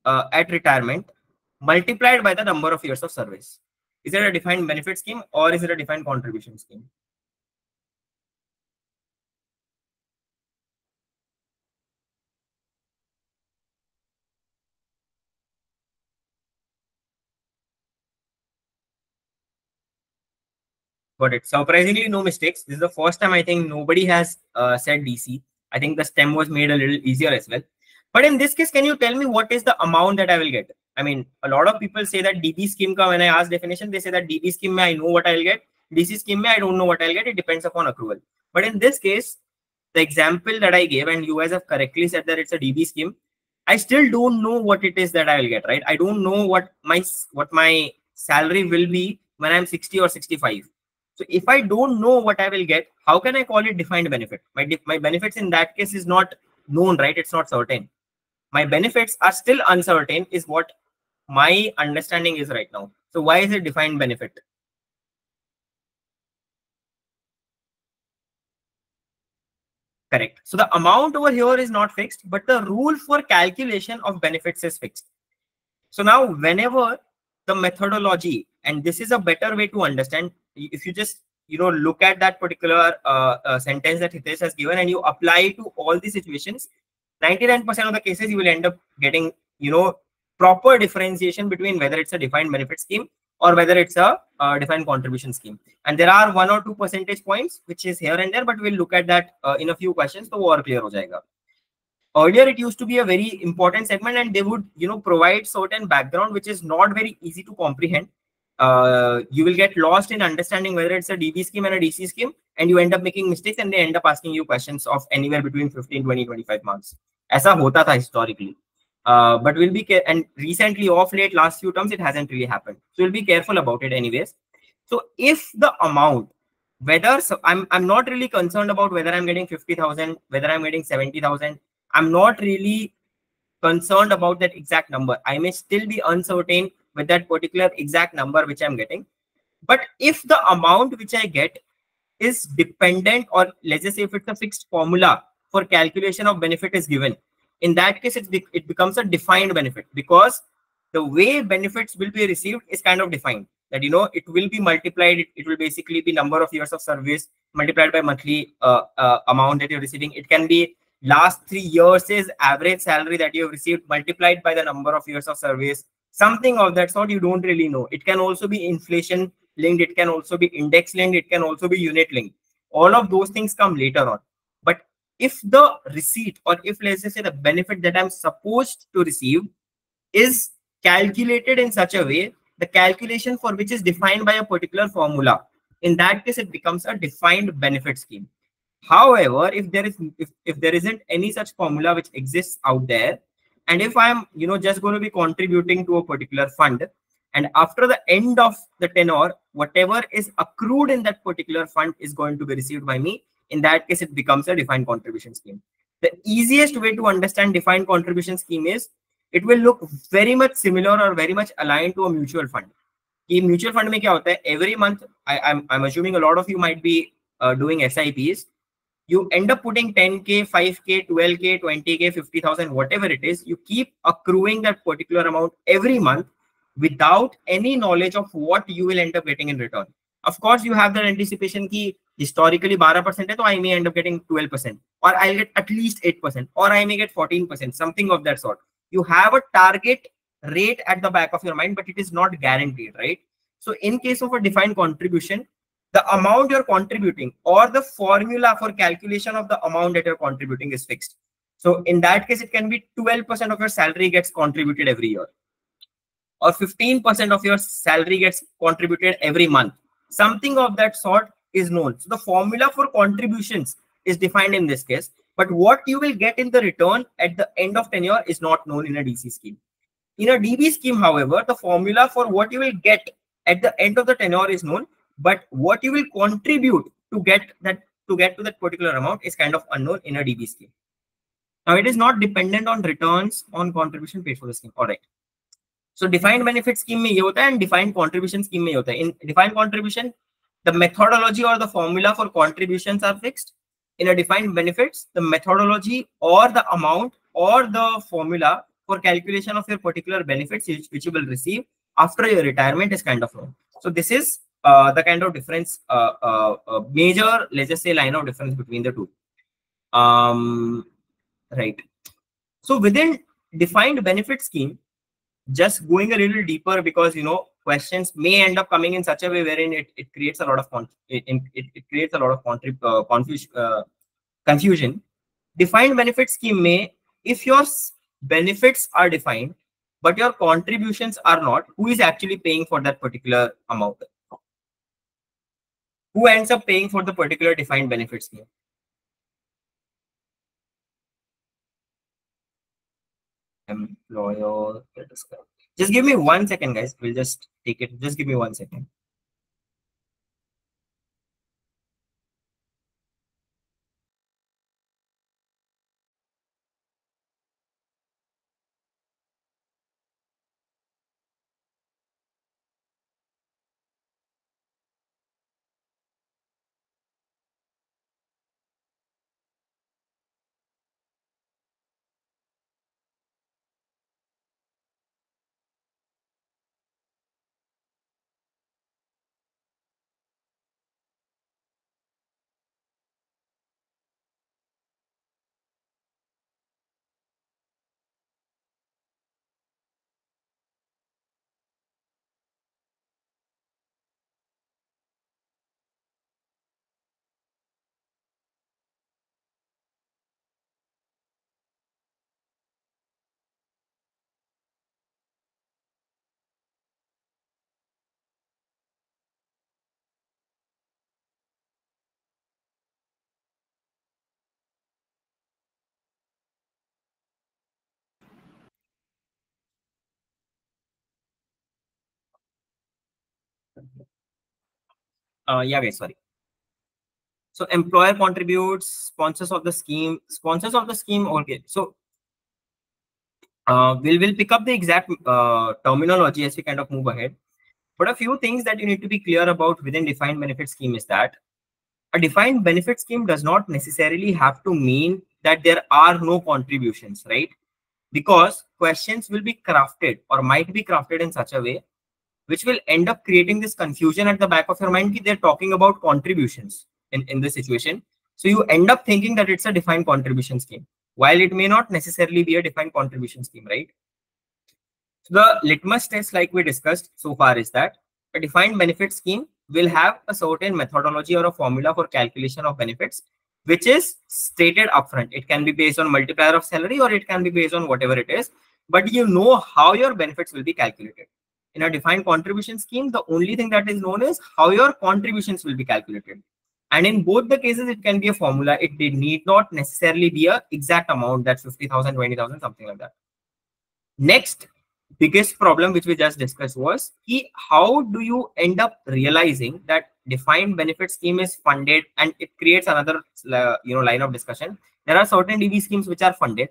uh, at retirement multiplied by the number of years of service. Is it a defined benefit scheme or is it a defined contribution scheme? Got it. Surprisingly, no mistakes. This is the first time I think nobody has uh, said DC. I think the stem was made a little easier as well. But in this case, can you tell me what is the amount that I will get? I mean, a lot of people say that DB scheme, ka, when I ask definition, they say that DB scheme, I know what I'll get. DC scheme, I don't know what I'll get. It depends upon accrual. But in this case, the example that I gave, and you guys have correctly said that it's a DB scheme, I still don't know what it is that I will get, right? I don't know what my what my salary will be when I'm 60 or 65. So if I don't know what I will get, how can I call it defined benefit? My, my benefits in that case is not known, right? It's not certain. My benefits are still uncertain is what my understanding is right now. So why is it defined benefit? Correct. So the amount over here is not fixed, but the rule for calculation of benefits is fixed. So now whenever the methodology, and this is a better way to understand, if you just you know look at that particular uh, uh, sentence that Hitesh has given and you apply to all the situations, 99% of the cases you will end up getting you know proper differentiation between whether it's a defined benefit scheme or whether it's a uh, defined contribution scheme. And there are one or two percentage points which is here and there, but we'll look at that uh, in a few questions. So more clear ho jayega. Earlier, it used to be a very important segment, and they would you know provide certain background which is not very easy to comprehend uh, you will get lost in understanding whether it's a DB scheme and a DC scheme, and you end up making mistakes and they end up asking you questions of anywhere between 15, 20, 25 marks. Aisa hota tha historically. Uh, but we'll be care and recently off late last few terms it hasn't really happened so we'll be careful about it anyways so if the amount whether so i'm i'm not really concerned about whether i'm getting 50000 whether i'm getting 70000 i'm not really concerned about that exact number i may still be uncertain with that particular exact number which I'm getting. But if the amount which I get is dependent or let's just say if it's a fixed formula for calculation of benefit is given, in that case, it, it becomes a defined benefit because the way benefits will be received is kind of defined that you know it will be multiplied it, it will basically be number of years of service multiplied by monthly uh, uh, amount that you're receiving it can be last three years is average salary that you have received multiplied by the number of years of service something of that sort you don't really know it can also be inflation linked it can also be index linked it can also be unit linked all of those things come later on but if the receipt or if let's just say the benefit that i'm supposed to receive is calculated in such a way, the calculation for which is defined by a particular formula. In that case, it becomes a defined benefit scheme. However, if there is if, if there isn't any such formula which exists out there, and if I'm you know just going to be contributing to a particular fund, and after the end of the tenure, whatever is accrued in that particular fund is going to be received by me. In that case, it becomes a defined contribution scheme. The easiest way to understand defined contribution scheme is it will look very much similar or very much aligned to a mutual fund. In mutual fund में क्या होता है every month I, I'm, I'm assuming a lot of you might be uh, doing SIPs you end up putting 10k 5k 12k 20k 50000 whatever it is you keep accruing that particular amount every month without any knowledge of what you will end up getting in return. Of course you have that anticipation ki historically 12% hai, so i may end up getting 12% or i'll get at least 8% or i may get 14% something of that sort. You have a target rate at the back of your mind but it is not guaranteed right? So in case of a defined contribution the amount you're contributing or the formula for calculation of the amount that you're contributing is fixed. So in that case, it can be 12% of your salary gets contributed every year or 15% of your salary gets contributed every month. Something of that sort is known. So the formula for contributions is defined in this case, but what you will get in the return at the end of tenure is not known in a DC scheme. In a DB scheme, however, the formula for what you will get at the end of the tenure is known but what you will contribute to get that to get to that particular amount is kind of unknown in a db scheme. Now it is not dependent on returns on contribution paid for the scheme. All right so defined benefit scheme mein ye hota hai and defined contribution scheme mein ye hota hai in defined contribution the methodology or the formula for contributions are fixed. In a defined benefits the methodology or the amount or the formula for calculation of your particular benefits which, which you will receive after your retirement is kind of known. So this is uh, the kind of difference, uh, uh, uh, major, let's just say, line of difference between the two. Um, right. So within defined benefit scheme, just going a little deeper because you know questions may end up coming in such a way wherein it, it creates a lot of con it, it, it creates a lot of contrib uh, confusion uh, confusion defined benefit scheme may if your benefits are defined but your contributions are not who is actually paying for that particular amount who ends up paying for the particular defined benefit scheme? Employer. Just give me one second, guys. We'll just take it. Just give me one second. Uh, yeah, guys, sorry. So employer contributes, sponsors of the scheme, sponsors of the scheme. Okay, so uh, we'll we'll pick up the exact uh, terminology as we kind of move ahead. But a few things that you need to be clear about within defined benefit scheme is that a defined benefit scheme does not necessarily have to mean that there are no contributions, right? Because questions will be crafted or might be crafted in such a way which will end up creating this confusion at the back of your mind. They're talking about contributions in, in this situation. So you end up thinking that it's a defined contribution scheme, while it may not necessarily be a defined contribution scheme, right? So the litmus test, like we discussed so far, is that a defined benefit scheme will have a certain methodology or a formula for calculation of benefits, which is stated upfront. It can be based on multiplier of salary or it can be based on whatever it is but you know how your benefits will be calculated. In a defined contribution scheme, the only thing that is known is how your contributions will be calculated. And in both the cases, it can be a formula. It did need not necessarily be a exact amount that's 50,000, 20,000, something like that. Next biggest problem which we just discussed was he how do you end up realizing that defined benefit scheme is funded and it creates another you know line of discussion. There are certain DB schemes which are funded,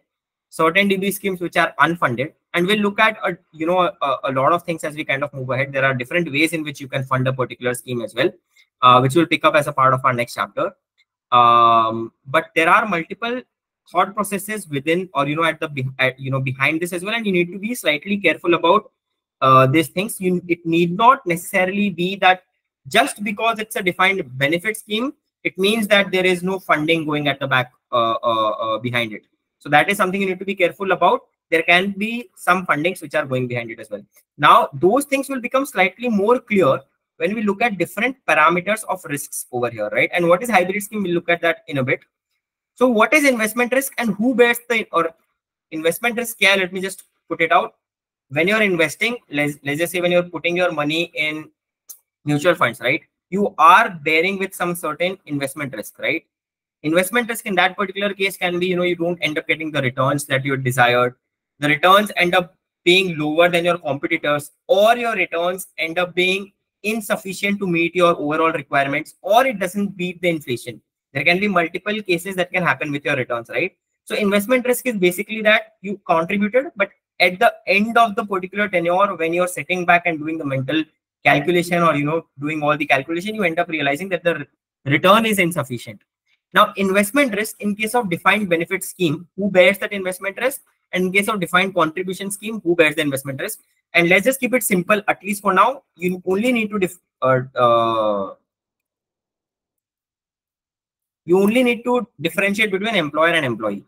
certain DB schemes which are unfunded, and we'll look at a, you know a, a lot of things as we kind of move ahead. There are different ways in which you can fund a particular scheme as well uh, which we'll pick up as a part of our next chapter. Um, but there are multiple thought processes within or you know at the at, you know behind this as well and you need to be slightly careful about uh, these things you it need not necessarily be that just because it's a defined benefit scheme it means that there is no funding going at the back uh, uh, uh behind it so that is something you need to be careful about there can be some fundings which are going behind it as well now those things will become slightly more clear when we look at different parameters of risks over here, right? And what is hybrid scheme? We'll look at that in a bit. So what is investment risk and who bears the or investment risk? Yeah, let me just put it out. When you're investing, let's, let's just say when you're putting your money in mutual funds, right? You are bearing with some certain investment risk, right? Investment risk in that particular case can be, you know, you don't end up getting the returns that you desired. The returns end up being lower than your competitors, or your returns end up being insufficient to meet your overall requirements or it doesn't beat the inflation. There can be multiple cases that can happen with your returns right? So investment risk is basically that you contributed but at the end of the particular tenure when you're sitting back and doing the mental calculation or you know doing all the calculation you end up realizing that the return is insufficient. Now investment risk in case of defined benefit scheme who bears that investment risk and in case of defined contribution scheme, who bears the investment risk? And let's just keep it simple, at least for now. You only need to uh, uh, you only need to differentiate between employer and employee.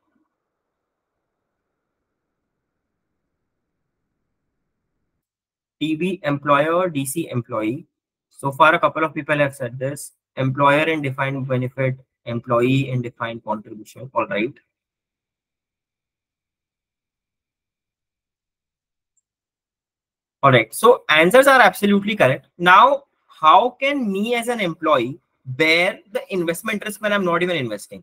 DB employer, DC employee. So far, a couple of people have said this. Employer and defined benefit, employee and defined contribution. All right. All right. So answers are absolutely correct. Now, how can me as an employee bear the investment risk when I'm not even investing?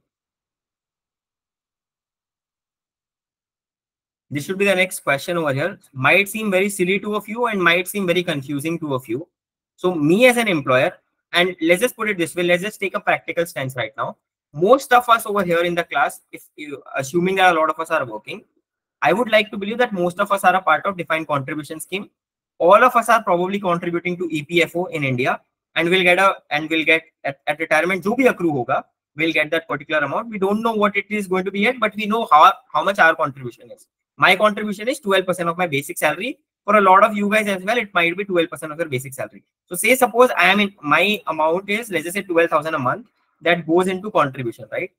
This should be the next question over here. Might seem very silly to a few and might seem very confusing to a few. So me as an employer, and let's just put it this way, let's just take a practical stance right now. Most of us over here in the class, if you, assuming that a lot of us are working, I would like to believe that most of us are a part of defined contribution scheme all of us are probably contributing to EPFO in India and we'll get a and we'll get at, at retirement jo bhi accrue hoga we'll get that particular amount. We don't know what it is going to be yet but we know how how much our contribution is. My contribution is 12% of my basic salary. For a lot of you guys as well it might be 12% of your basic salary. So say suppose i am in my amount is let's just say 12000 a month that goes into contribution right?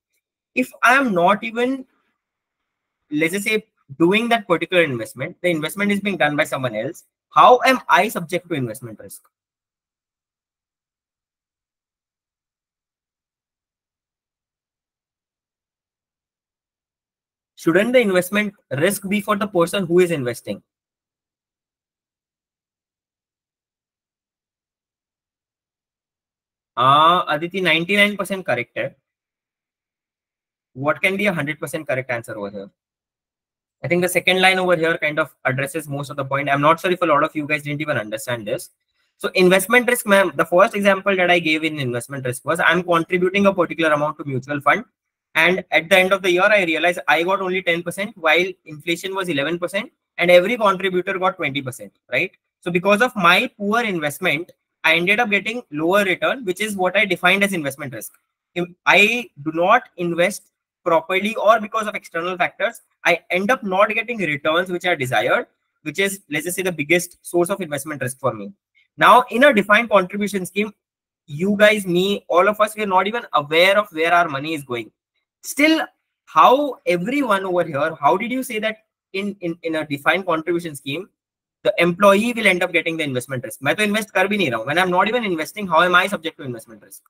If i am not even let's just say doing that particular investment the investment is being done by someone else how am I subject to investment risk? Shouldn't the investment risk be for the person who is investing? Uh, Aditi, 99% correct. What can be a 100% correct answer over here? I think the second line over here kind of addresses most of the point. I'm not sure if a lot of you guys didn't even understand this. So investment risk, ma'am, the first example that I gave in investment risk was I'm contributing a particular amount to mutual fund. And at the end of the year, I realized I got only 10% while inflation was 11% and every contributor got 20%, right? So because of my poor investment, I ended up getting lower return, which is what I defined as investment risk. If I do not invest properly or because of external factors, I end up not getting returns which are desired, which is, let's just say, the biggest source of investment risk for me. Now, in a defined contribution scheme, you guys, me, all of us, we're not even aware of where our money is going. Still, how everyone over here, how did you say that in, in, in a defined contribution scheme, the employee will end up getting the investment risk? I invest when I'm not even investing, how am I subject to investment risk?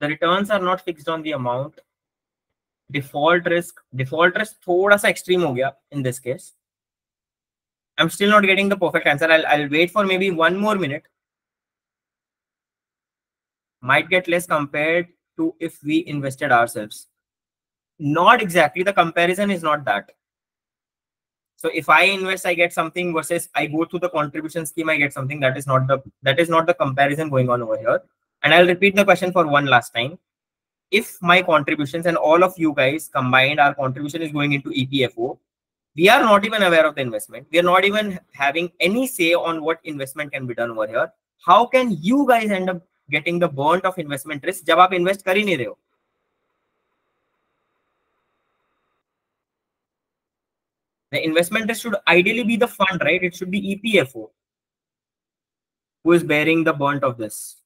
The returns are not fixed on the amount. Default risk default risk thoda sa extreme ho gaya in this case. I'm still not getting the perfect answer. I'll, I'll wait for maybe one more minute. Might get less compared to if we invested ourselves. Not exactly. The comparison is not that. So if i invest i get something versus i go through the contribution scheme i get something. That is not the that is not the comparison going on over here and i'll repeat the question for one last time if my contributions and all of you guys combined, our contribution is going into EPFO, we are not even aware of the investment. We are not even having any say on what investment can be done over here. How can you guys end up getting the burnt of investment risk जब आप invest कर ही नहीं रहे हो The investment risk should ideally be the fund, right? It should be EPFO who is bearing the burnt of this.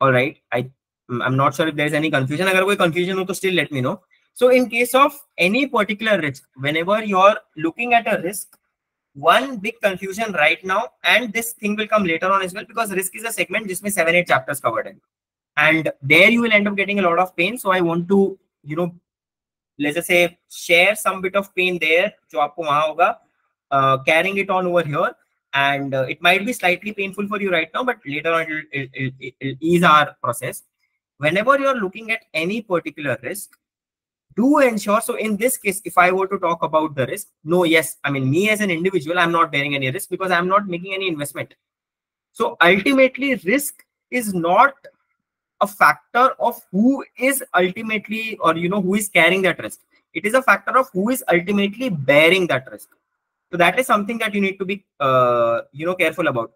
All right. I i'm not sure if there's any confusion. Agar koi confusion ho to still let me know. So in case of any particular risk whenever you're looking at a risk one big confusion right now and this thing will come later on as well because risk is a segment jisme 7 8 chapters covered in and there you will end up getting a lot of pain. So i want to you know let's just say share some bit of pain there jo aapko wahan hoga uh, carrying it on over here and uh, it might be slightly painful for you right now but later on it'll, ease our process. Whenever you're looking at any particular risk do ensure so in this case if i were to talk about the risk no yes i mean me as an individual i'm not bearing any risk because i'm not making any investment. So ultimately risk is not a factor of who is ultimately or you know who is carrying that risk. It is a factor of who is ultimately bearing that risk so that is something that you need to be, uh, you know, careful about.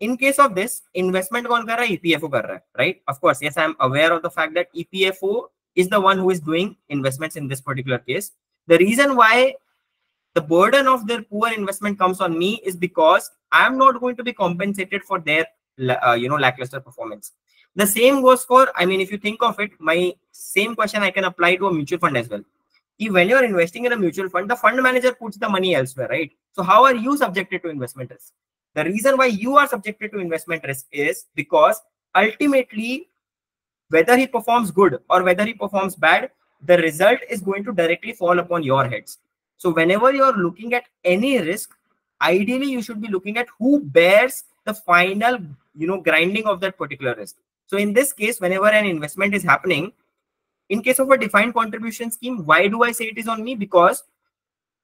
In case of this, investment कौन कर रहा है EPFO कर रहा है, right? Of course, yes, I am aware of the fact that EPFO is the one who is doing investments in this particular case. The reason why the burden of their poor investment comes on me is because I am not going to be compensated for their, uh, you know, lackluster performance. The same goes for, I mean, if you think of it, my same question I can apply to a mutual fund as well when you're investing in a mutual fund, the fund manager puts the money elsewhere, right? So how are you subjected to investment risk? The reason why you are subjected to investment risk is because ultimately, whether he performs good or whether he performs bad, the result is going to directly fall upon your heads. So whenever you're looking at any risk, ideally you should be looking at who bears the final, you know, grinding of that particular risk. So in this case, whenever an investment is happening, in case of a defined contribution scheme, why do I say it is on me? Because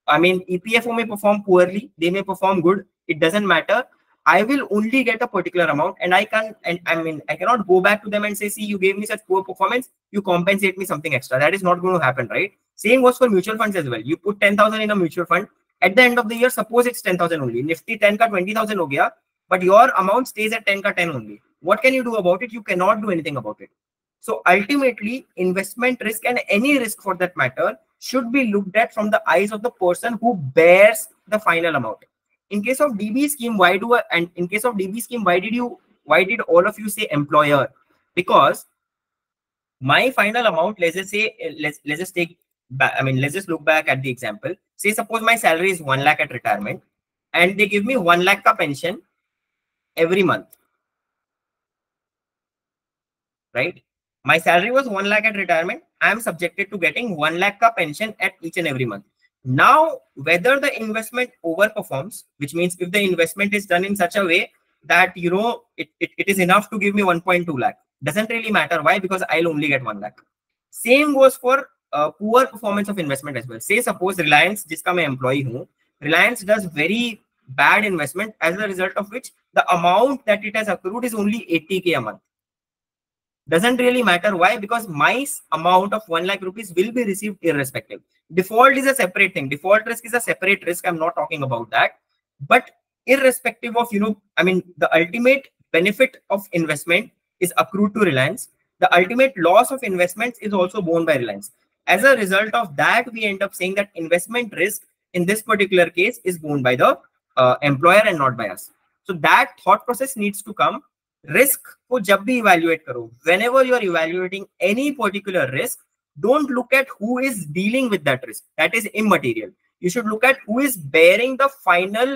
I mean, EPFO may perform poorly, they may perform good. It doesn't matter. I will only get a particular amount, and I can and I mean I cannot go back to them and say, see, you gave me such poor performance, you compensate me something extra. That is not going to happen, right? Same goes for mutual funds as well. You put 10,000 in a mutual fund. At the end of the year, suppose it's 10,000 only. Nifty 10 ka 20,000 ho gaya, but your amount stays at 10 ka 10 only. What can you do about it? You cannot do anything about it. So ultimately, investment risk and any risk for that matter should be looked at from the eyes of the person who bears the final amount. In case of DB scheme, why do I, and in case of DB scheme, why did you why did all of you say employer? Because my final amount, let's just say, let's let's just take I mean, let's just look back at the example. Say suppose my salary is one lakh at retirement, and they give me one lakh ka pension every month. Right? My salary was 1 lakh at retirement. I am subjected to getting 1 lakh ka pension at each and every month. Now, whether the investment overperforms, which means if the investment is done in such a way that, you know, it, it, it is enough to give me 1.2 lakh, doesn't really matter. Why? Because I'll only get 1 lakh. Same goes for uh, poor performance of investment as well. Say suppose Reliance, jiska main employee hu, Reliance does very bad investment as a result of which the amount that it has accrued is only 80k a month doesn't really matter. Why? Because my amount of 1 lakh rupees will be received irrespective. Default is a separate thing. Default risk is a separate risk. I'm not talking about that. But irrespective of you know i mean the ultimate benefit of investment is accrued to reliance. The ultimate loss of investments is also borne by reliance. As a result of that we end up saying that investment risk in this particular case is borne by the uh, employer and not by us. So that thought process needs to come risk को जब भी evaluate करो whenever you are evaluating any particular risk don't look at who is dealing with that risk that is immaterial you should look at who is bearing the final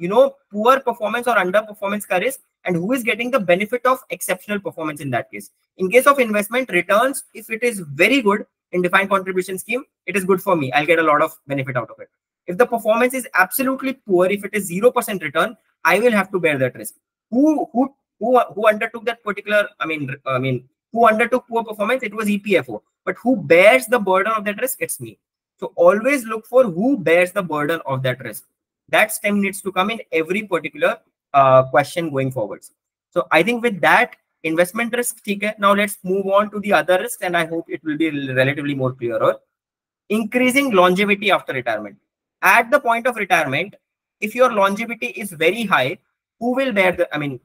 you know, poor performance or underperformance ka risk and who is getting the benefit of exceptional performance in that case. In case of investment returns, if it is very good in defined contribution scheme, it is good for me. I'll get a lot of benefit out of it. If the performance is absolutely poor, if it is 0% return, I will have to bear that risk. Who who who who undertook that particular, I mean, I mean, who undertook poor performance? It was EPFO. But who bears the burden of that risk? It's me. So always look for who bears the burden of that risk. That stem needs to come in every particular uh, question going forwards. So I think with that investment risk, okay, now let's move on to the other risks, and I hope it will be relatively more clearer. Increasing longevity after retirement. At the point of retirement, if your longevity is very high, who will bear the? I mean,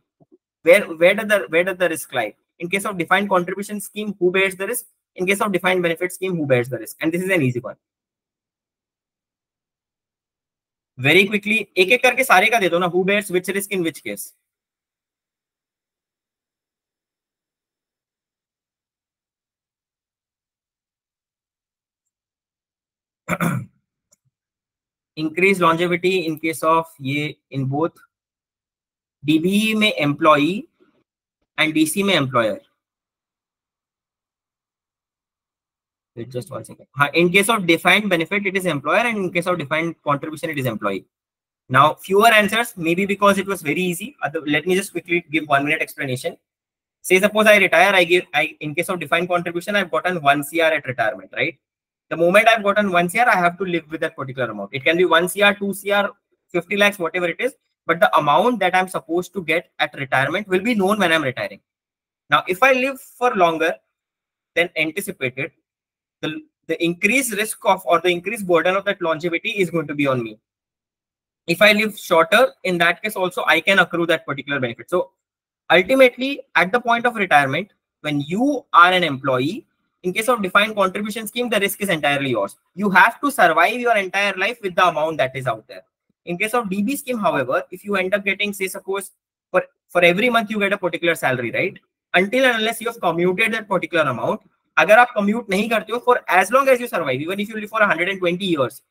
where where does the where does the risk lie? In case of defined contribution scheme, who bears the risk? In case of defined benefit scheme, who bears the risk? And this is an easy one. Very quickly एक एक करके सारे का दे दो ना who bears which risk in which case increase longevity in case of ये in both dB में एम्प्लॉई एंड डीसी में employer just one second. In case of defined benefit, it is employer, and in case of defined contribution, it is employee. Now, fewer answers, maybe because it was very easy. Let me just quickly give one minute explanation. Say, suppose I retire, I give, I in case of defined contribution, I've gotten one CR at retirement, right? The moment I've gotten one CR, I have to live with that particular amount. It can be one CR, two CR, 50 lakhs, whatever it is. But the amount that I'm supposed to get at retirement will be known when I'm retiring. Now, if I live for longer than anticipated, the, the increased risk of or the increased burden of that longevity is going to be on me. If I live shorter, in that case also I can accrue that particular benefit. So ultimately, at the point of retirement, when you are an employee, in case of defined contribution scheme, the risk is entirely yours. You have to survive your entire life with the amount that is out there. In case of DB scheme, however, if you end up getting, say, suppose for, for every month you get a particular salary, right? Until and unless you have commuted that particular amount, अगर आप commute नहीं करते हो for as long as you survive even if you live for 120 years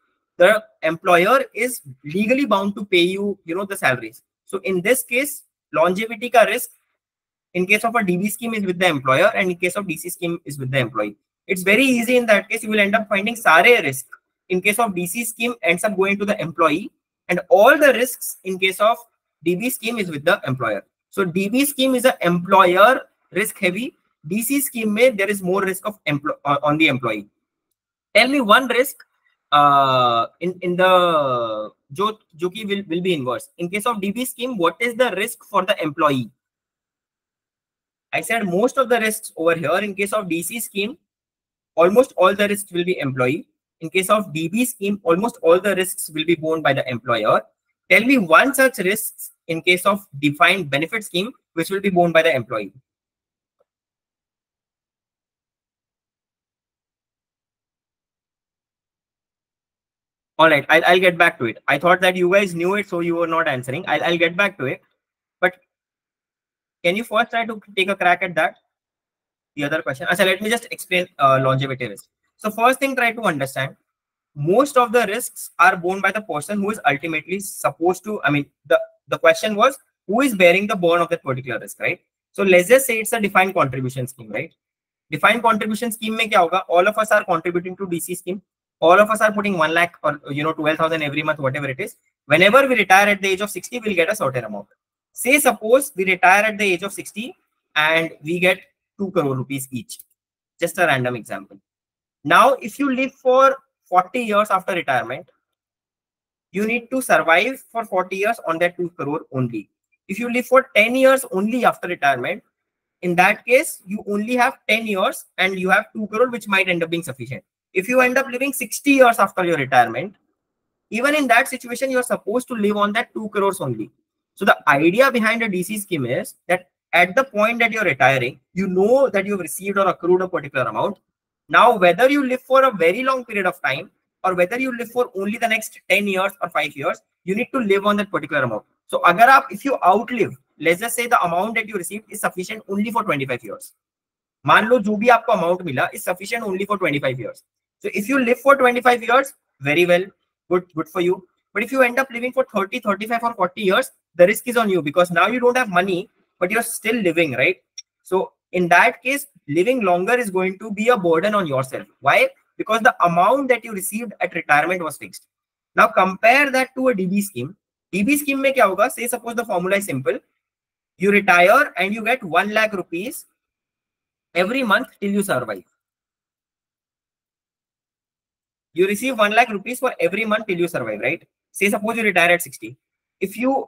the employer is legally bound to pay you you know the salaries so in this case longevity ka risk in case of a db scheme is with the employer and in case of dc scheme is with the employee it's very easy in that case you will end up finding sare risk in case of dc scheme ends up going to the employee and all the risks in case of DB scheme is with the employer. So DB scheme is an employer risk heavy. DC scheme may there is more risk of uh, on the employee. Tell me one risk uh, in in the jo Joki will will be inverse. In case of DB scheme, what is the risk for the employee? I said most of the risks over here. In case of DC scheme, almost all the risks will be employee. In case of DB scheme, almost all the risks will be borne by the employer. Tell me one such risks in case of defined benefit scheme, which will be borne by the employee. all right I'll, I'll get back to it. I thought that you guys knew it so you were not answering. I'll, I'll get back to it. But can you first try to take a crack at that? The other question. So let me just explain uh, longevity risk so first thing try to understand most of the risks are borne by the person who is ultimately supposed to i mean the the question was who is bearing the burn of that particular risk right? So let's just say it's a defined contribution scheme right? Defined contribution scheme mein kya hoga all of us are contributing to dc scheme. All of us are putting 1 lakh or you know 12000 every month whatever it is. Whenever we retire at the age of 60 we'll get a certain amount. Say suppose we retire at the age of 60 and we get 2 crore rupees each. Just a random example now if you live for 40 years after retirement you need to survive for 40 years on that 2 crore only if you live for 10 years only after retirement in that case you only have 10 years and you have 2 crore which might end up being sufficient if you end up living 60 years after your retirement, even in that situation, you're supposed to live on that 2 crores only. So the idea behind a DC scheme is that at the point that you're retiring, you know that you've received or accrued a particular amount. Now, whether you live for a very long period of time or whether you live for only the next 10 years or 5 years, you need to live on that particular amount. So agar aap, if you outlive, let's just say the amount that you received is sufficient only for 25 years. मान लो जो भी आपको amount मिला is sufficient only for 25 years So if you live for 25 years, very well, good, good for you. But if you end up living for 30, 35 or 40 years, the risk is on you because now you don't have money, but you're still living, right? So in that case, living longer is going to be a burden on yourself. Why? Because the amount that you received at retirement was fixed. Now compare that to a DB scheme. DB scheme mein kya hoga? Say suppose the formula is simple. You retire and you get 1 lakh rupees every month till you survive. You receive 1 lakh rupees for every month till you survive, right? Say suppose you retire at 60. If you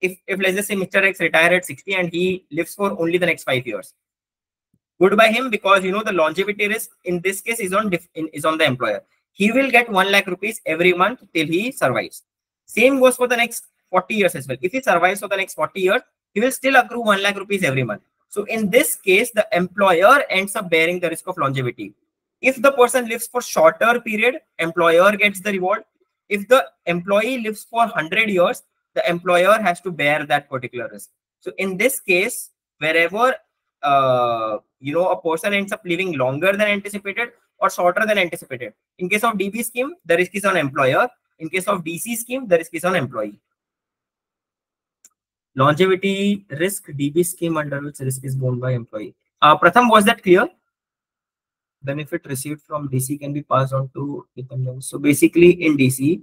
if if let's just say Mr. X retire at 60 and he lives for only the next five years, good by him because you know the longevity risk in this case is on is on the employer. He will get one lakh rupees every month till he survives. Same goes for the next 40 years as well. If he survives for the next 40 years, he will still accrue one lakh rupees every month. So in this case, the employer ends up bearing the risk of longevity. If the person lives for shorter period, employer gets the reward. If the employee lives for 100 years, the employer has to bear that particular risk. So in this case, wherever uh, you know a person ends up living longer than anticipated or shorter than anticipated. In case of DB scheme, the risk is on employer. In case of DC scheme, the risk is on employee. Longevity risk, DB scheme under which risk is borne by employee. Uh, Pratham, was that clear? Benefit received from DC can be passed on to dependents. So basically in DC,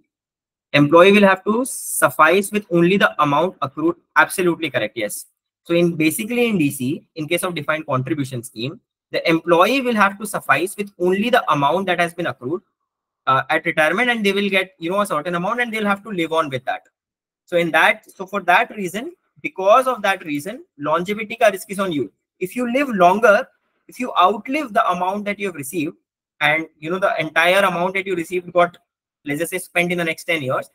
employee will have to suffice with only the amount accrued. Absolutely correct. Yes. So in basically in DC, in case of defined contribution scheme, the employee will have to suffice with only the amount that has been accrued uh, at retirement and they will get you know a certain amount and they'll have to live on with that. So in that so for that reason because of that reason longevity ka risk is on you. If you live longer if you outlive the amount that you have received and you know the entire amount that you received got let's just say spent in the next 10 years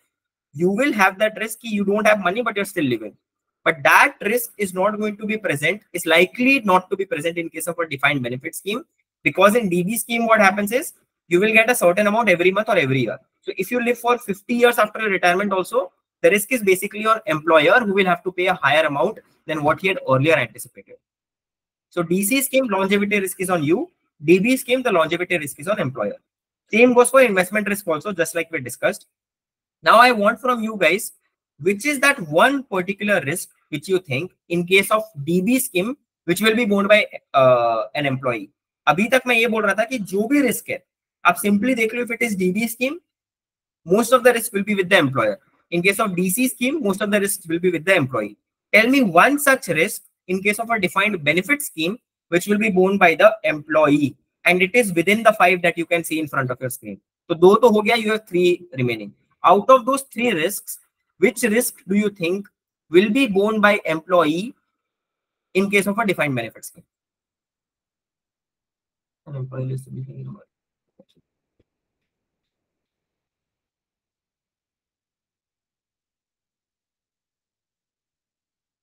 you will have that risk. You don't have money but you're still living but that risk is not going to be present is likely not to be present in case of a defined benefit scheme because in db scheme what happens is you will get a certain amount every month or every year. So if you live for 50 years after retirement also the risk is basically your employer who will have to pay a higher amount than what he had earlier anticipated. So dc scheme longevity risk is on you. Db scheme the longevity risk is on employer. Same goes for investment risk also just like we discussed. Now i want from you guys which is that one particular risk which you think in case of DB scheme which will be borne by uh, an employee अभी तक मैं ये बोल रहा था कि जो भी रिस्क है आप सिंपली देख लो if it is DB scheme most of the risk will be with the employer in case of dc scheme most of the risk will be with the employee tell me one such risk in case of a defined benefit scheme which will be borne by the employee and it is within the five that you can see in front of your screen so दो तो हो गया you have three remaining out of those three risks which risk do you think will be borne by employee in case of a defined benefit scheme? An employee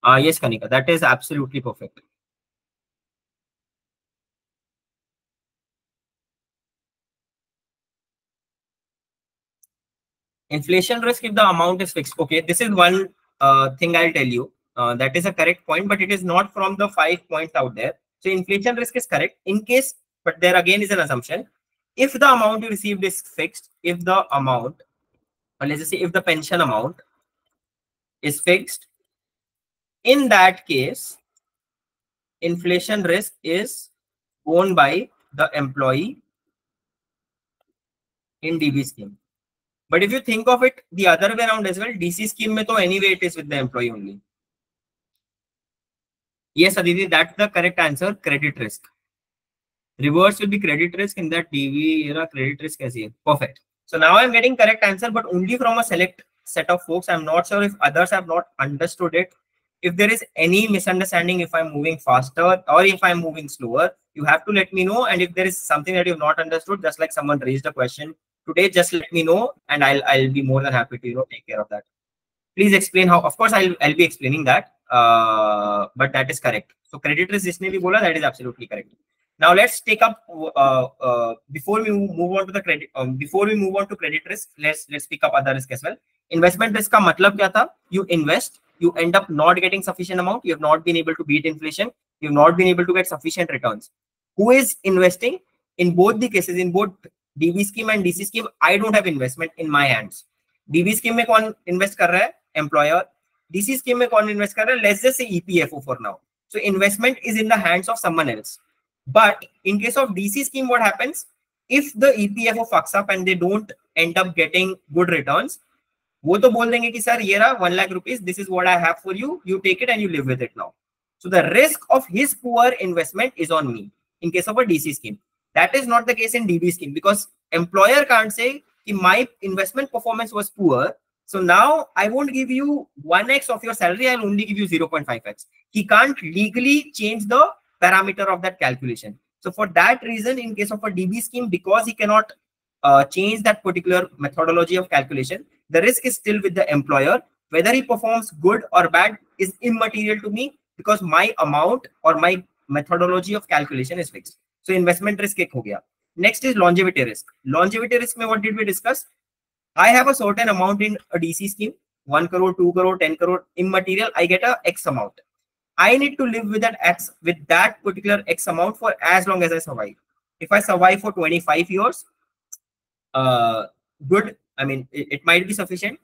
Uh, yes, Kanika, that is absolutely perfect. inflation risk if the amount is fixed okay this is one thing i'll tell you. Uh, that is a correct point but it is not from the five points out there. So inflation risk is correct. In case but there again is an assumption. If the amount you received is fixed if the amount or let's just say if the pension amount is fixed in that case inflation risk is owned by the employee in db scheme but if you think of it the other way around as well, DC scheme mein to anyway it is with the employee only. Yes, Aditi, that's the correct answer. Credit risk. Reverse will be credit risk in that DB era credit risk as Perfect. So now I'm getting correct answer, but only from a select set of folks. I'm not sure if others have not understood it. If there is any misunderstanding, if I'm moving faster or if I'm moving slower, you have to let me know. And if there is something that you've not understood, just like someone raised a question today just let me know and i'll i'll be more than happy to you know take care of that. Please explain how of course i'll i'll be explaining that uh, but that is correct. So credit risk jisne bhi bola that is absolutely correct. Now let's take up uh, uh, before we move on to the credit um, before we move on to credit risk let's let's pick up other risk as well. Investment risk ka matlab kya tha you invest you end up not getting sufficient amount you have not been able to beat inflation you have not been able to get sufficient returns. Who is investing? In both the cases in both DB scheme and DC scheme, I don't have investment in my hands. DB scheme में कौन invest कर रहा है employer DC scheme में कौन invest कर रहा है let's just say EPFO for now so investment is in the hands of someone else but in case of dc scheme what happens if the epfo fucks up and they don't end up getting good returns वो तो बोल देंगे कि sir ये रहा one lakh rupees this is what I have for you you take it and you live with it now so the risk of his poor investment is on me in case of a DC scheme. That is not the case in DB scheme because employer can't say my investment performance was poor. So now I won't give you 1x of your salary, I'll only give you 0.5x. He can't legally change the parameter of that calculation. So for that reason, in case of a DB scheme, because he cannot uh, change that particular methodology of calculation, the risk is still with the employer. Whether he performs good or bad is immaterial to me because my amount or my methodology of calculation is fixed. Investment risk ek ho gaya. Next is longevity risk. Longevity risk mein what did we discuss? I have a certain amount in a DC scheme, 1 crore, 2 crore, 10 crore immaterial. I get a X amount. I need to live with that X with that particular X amount for as long as I survive. If I survive for 25 years, uh, good. I mean, it, it might be sufficient.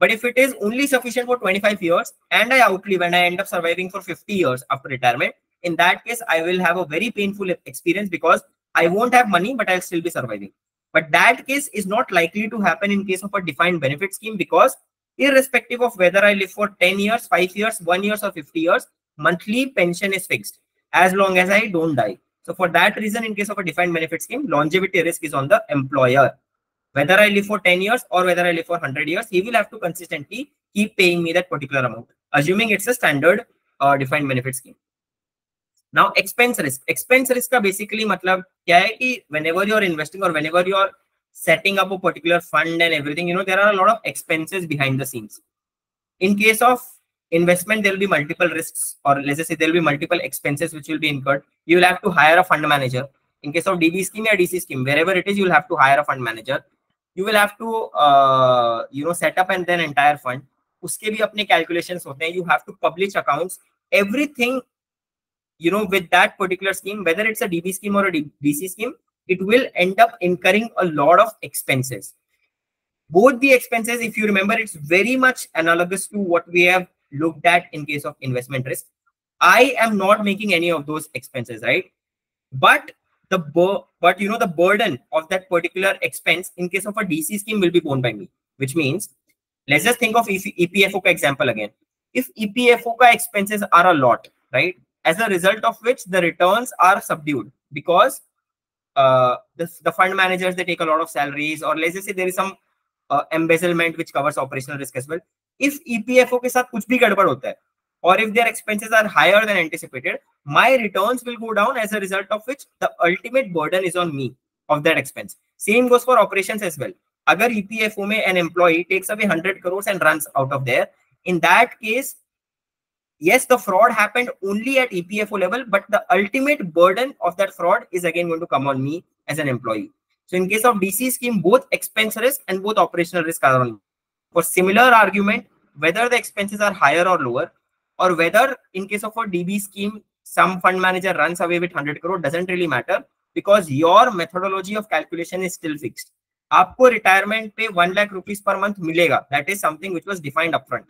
But if it is only sufficient for 25 years and I outlive and I end up surviving for 50 years after retirement, in that case, I will have a very painful experience because I won't have money, but I'll still be surviving. But that case is not likely to happen in case of a defined benefit scheme because irrespective of whether I live for 10 years, 5 years, 1 years or 50 years, monthly pension is fixed as long as I don't die. So for that reason, in case of a defined benefit scheme, longevity risk is on the employer. Whether I live for 10 years or whether I live for 100 years, he will have to consistently keep paying me that particular amount, assuming it's a standard uh, defined benefit scheme. Now expense risk expense risk का basically मतलब क्या है कि fund and everything you know there are a lot of expenses behind the scenes in case of investment there will be multiple risks or let's just say there will be multiple expenses which will be incurred you will have to hire a fund manager in case of db scheme or dc scheme wherever it is you will have to hire a fund manager you will have to uh, you know set up and then entire fund उसके भी अपने calculations होते हैं you have to publish accounts everything you know, with that particular scheme, whether it's a DB scheme or a DC scheme, it will end up incurring a lot of expenses. Both the expenses, if you remember, it's very much analogous to what we have looked at in case of investment risk. I am not making any of those expenses, right? But the but you know the burden of that particular expense in case of a DC scheme will be borne by me, which means let's just think of EPFO example again. If EPFO expenses are a lot, right? As a result of which the returns are subdued because uh, the, the fund managers they take a lot of salaries or let's just say there is some uh, embezzlement which covers operational risk as well. If epfo ke sath kuch bhi gadbad hota hai or if their expenses are higher than anticipated my returns will go down as a result of which the ultimate burden is on me of that expense. Same goes for operations as well. agar epfo mein an employee takes away 100 crores and runs out of there in that case yes, the fraud happened only at EPFO level, but the ultimate burden of that fraud is again going to come on me as an employee. So in case of DC scheme, both expense risk and both operational risk are on. For similar argument, whether the expenses are higher or lower, or whether in case of a DB scheme, some fund manager runs away with 100 crore doesn't really matter because your methodology of calculation is still fixed. आपको retirement पे 1 lakh rupees per month मिलेगा. That is something which was defined upfront.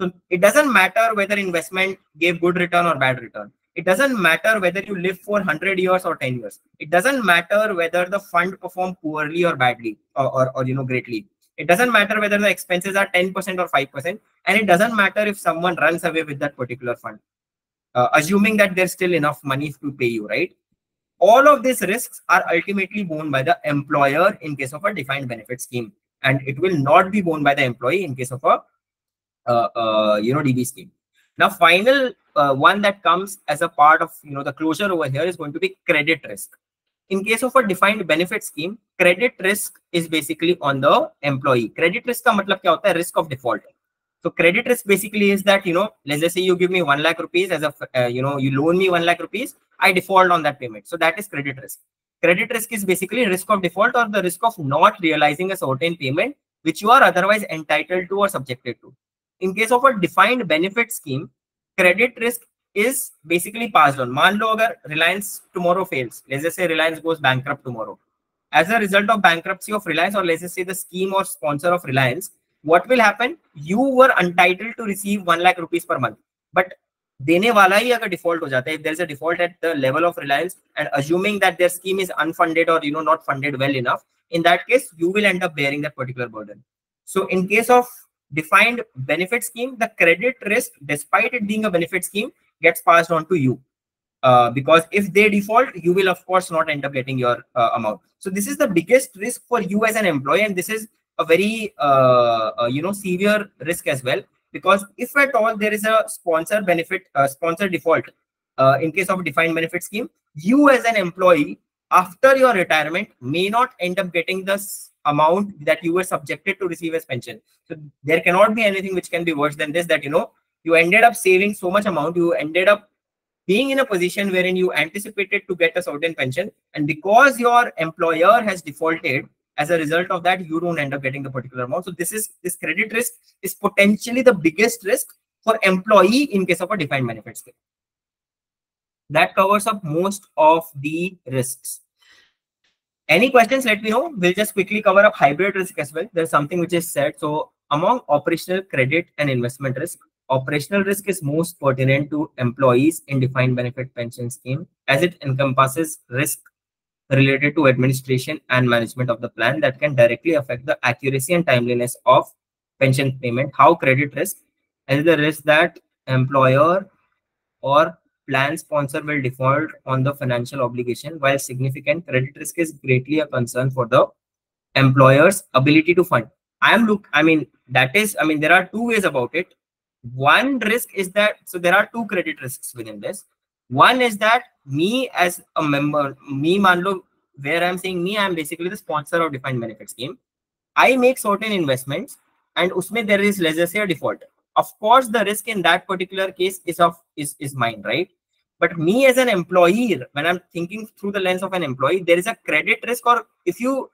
so it doesn't matter whether investment gave good return or bad return. It doesn't matter whether you live for 100 years or 10 years. It doesn't matter whether the fund performed poorly or badly or, or, or you know greatly. It doesn't matter whether the expenses are 10% or 5%. And it doesn't matter if someone runs away with that particular fund, uh, assuming that there's still enough money to pay you, right? All of these risks are ultimately borne by the employer in case of a defined benefit scheme. And it will not be borne by the employee in case of a you know DB scheme. Now, final uh, one that comes as a part of you know the closure over here is going to be credit risk. In case of a defined benefit scheme, credit risk is basically on the employee. Credit risk का मतलब क्या होता है? Risk of default. So credit risk basically is that you know, let's just say you give me one lakh rupees as a uh, you know you loan me one lakh rupees, I default on that payment. So that is credit risk. Credit risk is basically risk of default or the risk of not realizing a certain payment which you are otherwise entitled to or subjected to in case of a defined benefit scheme, credit risk is basically passed on. मान लो अगर Reliance tomorrow fails, let's just say Reliance goes bankrupt tomorrow. As a result of bankruptcy of Reliance, or let's just say the scheme or sponsor of Reliance what will happen? You were entitled to receive 1 lakh rupees per month. But देने वाला ही अगर default हो जाता है there is a default at the level of Reliance and assuming that there scheme is unfunded और you know not funded well enough in that case you will end up bearing that particular burden so in case of defined benefit scheme the credit risk despite it being a benefit scheme gets passed on to you. Uh, because if they default you will of course not end up getting your uh, amount. So this is the biggest risk for you as an employee and this is a very uh, uh you know severe risk as well. Because if at all there is a sponsor benefit uh, sponsor default uh, in case of defined benefit scheme you as an employee after your retirement may not end up getting this amount that you were subjected to receive as pension. So there cannot be anything which can be worse than this that you know you ended up saving so much amount you ended up being in a position wherein you anticipated to get a certain pension and because your employer has defaulted as a result of that you don't end up getting the particular amount. So this is this credit risk is potentially the biggest risk for employee in case of a defined benefit scheme that covers up most of the risks any questions let me know we'll just quickly cover up hybrid risk as well there's something which is said so among operational credit and investment risk operational risk is most pertinent to employees in defined benefit pension scheme as it encompasses risk related to administration and management of the plan that can directly affect the accuracy and timeliness of pension payment. How credit risk is the risk that employer or plan sponsor will default on the financial obligation, while significant credit risk is greatly a concern for the employer's ability to fund. I am look, I mean, that is, I mean, there are two ways about it. One risk is that, so there are two credit risks within this. One is that me as a member, me manlo, where I'm saying me, I'm basically the sponsor of defined benefit scheme. I make certain investments and usme there is let's say a default. Of course, the risk in that particular case is of is, is mine, right? But me as an employee, when I'm thinking through the lens of an employee, there is a credit risk, or if you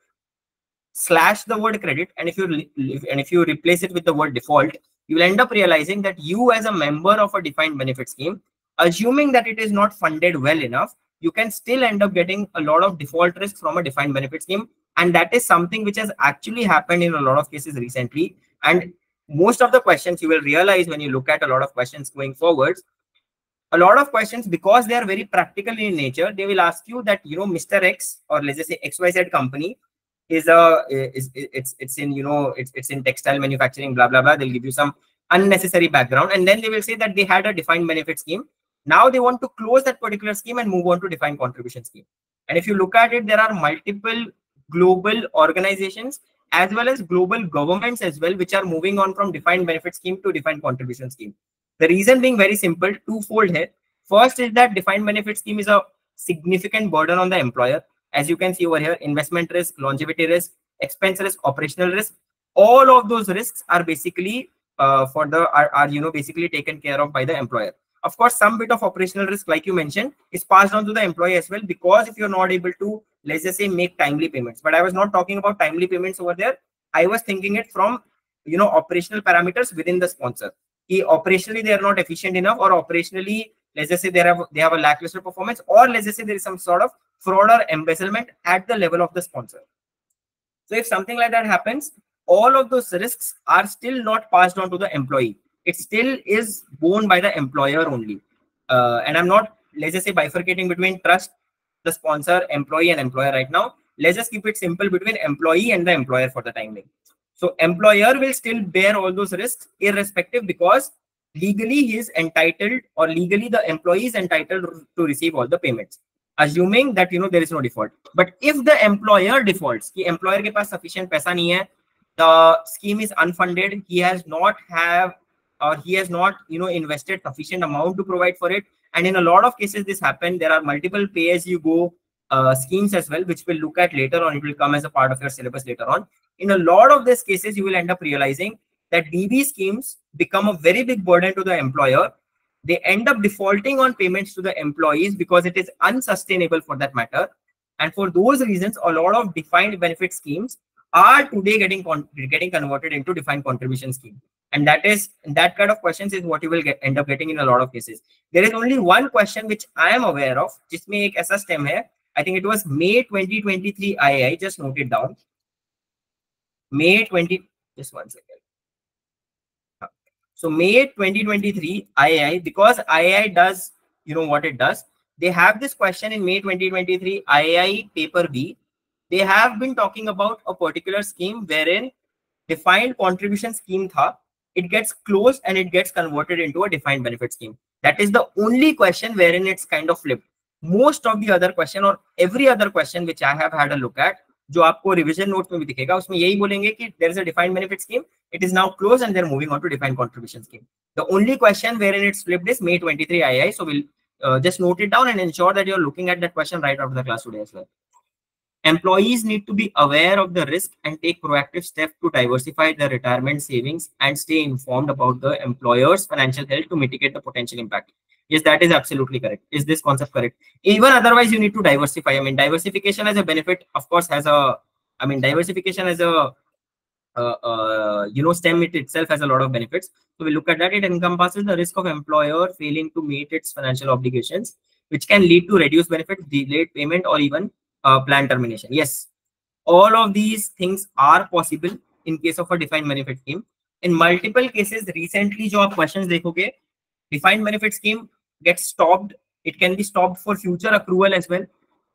slash the word credit and if you and if you replace it with the word default, you will end up realizing that you as a member of a defined benefit scheme assuming that it is not funded well enough, you can still end up getting a lot of default risk from a defined benefit scheme. And that is something which has actually happened in a lot of cases recently. And most of the questions you will realize when you look at a lot of questions going forwards, a lot of questions, because they are very practical in nature, they will ask you that, you know, Mr. X or let's just say XYZ company is a is it's it's in you know it's it's in textile manufacturing blah blah blah they'll give you some unnecessary background and then they will say that they had a defined benefit scheme now they want to close that particular scheme and move on to defined contribution scheme. And if you look at it, there are multiple global organizations as well as global governments as well, which are moving on from defined benefit scheme to defined contribution scheme. The reason being very simple, twofold here. First is that defined benefit scheme is a significant burden on the employer. As you can see over here, investment risk, longevity risk, expense risk, operational risk, all of those risks are basically uh, for the are, are you know basically taken care of by the employer of course, some bit of operational risk, like you mentioned, is passed on to the employee as well because if you're not able to, let's just say, make timely payments. But I was not talking about timely payments over there. I was thinking it from, you know, operational parameters within the sponsor. Operationally, they are not efficient enough or operationally, let's just say they have, they have a lackluster performance or let's just say there is some sort of fraud or embezzlement at the level of the sponsor. So if something like that happens, all of those risks are still not passed on to the employee it still is borne by the employer only. Uh, and I'm not, let's just say, bifurcating between trust, the sponsor, employee, and employer right now. Let's just keep it simple between employee and the employer for the time being. So employer will still bear all those risks irrespective because legally he is entitled or legally the employee is entitled to receive all the payments. Assuming that you know there is no default. But if the employer defaults the employer ke paas sufficient paisa nahi hai the scheme is unfunded he has not have or he has not you know invested sufficient amount to provide for it. And in a lot of cases this happened there are multiple pay as you go uh, schemes as well which we'll look at later on. It will come as a part of your syllabus later on in a lot of these cases you will end up realizing that db schemes become a very big burden to the employer they end up defaulting on payments to the employees because it is unsustainable for that matter and for those reasons a lot of defined benefit schemes are today getting getting converted into defined contribution scheme and that is that kind of questions is what you will get end up getting in a lot of cases there is only one question which i am aware of जिसमें एक ऐसा stem है i think it was may 2023 i i just note it down may 20 just one second So May 2023, IAI, because IAI does, you know what it does, they have this question in May 2023, IAI paper B. They have been talking about a particular scheme wherein defined contribution scheme tha, it gets closed and it gets converted into a defined benefit scheme. That is the only question wherein it's kind of flipped. Most of the other question or every other question which I have had a look at, जो आपको revision notes में भी दिखेगा उसमें यही बोलेंगे कि there is a defined benefit scheme it is now close and they're moving on to defined contribution the only question wherein it's flipped is May 23 IAI. So we'll uh, just note it down and ensure that you're looking at that question right after the class today as well. Employees need to be aware of the risk and take proactive steps to diversify their retirement savings and stay informed about the employer's financial health to mitigate the potential impact yes that is absolutely correct. Is this concept correct? Even otherwise you need to diversify. I mean diversification as a benefit of course has a i mean diversification as a uh, uh, you know stem it itself has a lot of benefits. So we look at that. It encompasses the risk of employer failing to meet its financial obligations which can lead to reduced benefits delayed payment or even uh, plan termination. Yes all of these things are possible in case of a defined benefit scheme. In multiple cases recently jo aap questions dekhoge defined benefit scheme gets stopped. It can be stopped for future accrual as well.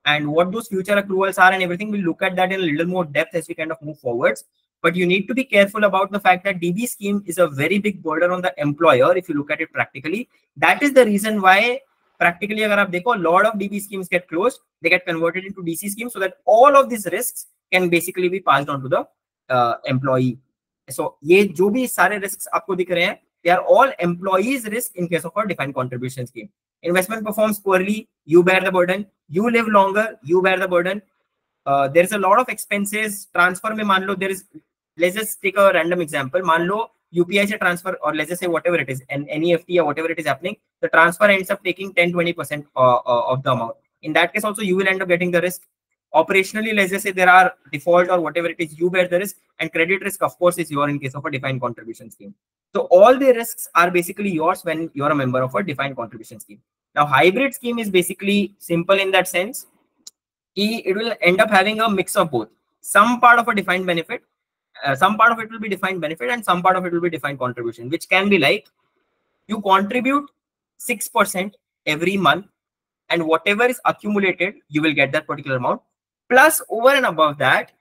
And what those future accruals are and everything, we'll look at that in a little more depth as we kind of move forwards. But you need to be careful about the fact that DB scheme is a very big burden on the employer if you look at it practically. That is the reason why practically agar aap dekho, a lot of DB schemes get closed, they get converted into DC schemes so that all of these risks can basically be passed on to the uh, employee. So ye jo bhi sare risks aapko dikh rahe hain, they are all employees risk in case of a defined contribution scheme. Investment performs poorly, you bear the burden. You live longer, you bear the burden. Uh, there is a lot of expenses. Transfer mein manlo, there is, let's just take a random example. Manlo, UPI se transfer or let's just say whatever it is, an NEFT or whatever it is happening, the transfer ends up taking 10 20% uh, uh, of the amount. In that case, also you will end up getting the risk. Operationally, let's just say there are default or whatever it is, you bear the risk, and credit risk, of course, is your in case of a defined contribution scheme. So all the risks are basically yours when you're a member of a defined contribution scheme. Now, hybrid scheme is basically simple in that sense. It will end up having a mix of both. Some part of a defined benefit uh, some part of it will be defined benefit and some part of it will be defined contribution, which can be like you contribute 6% every month and whatever is accumulated, you will get that particular amount. Plus, over and above that,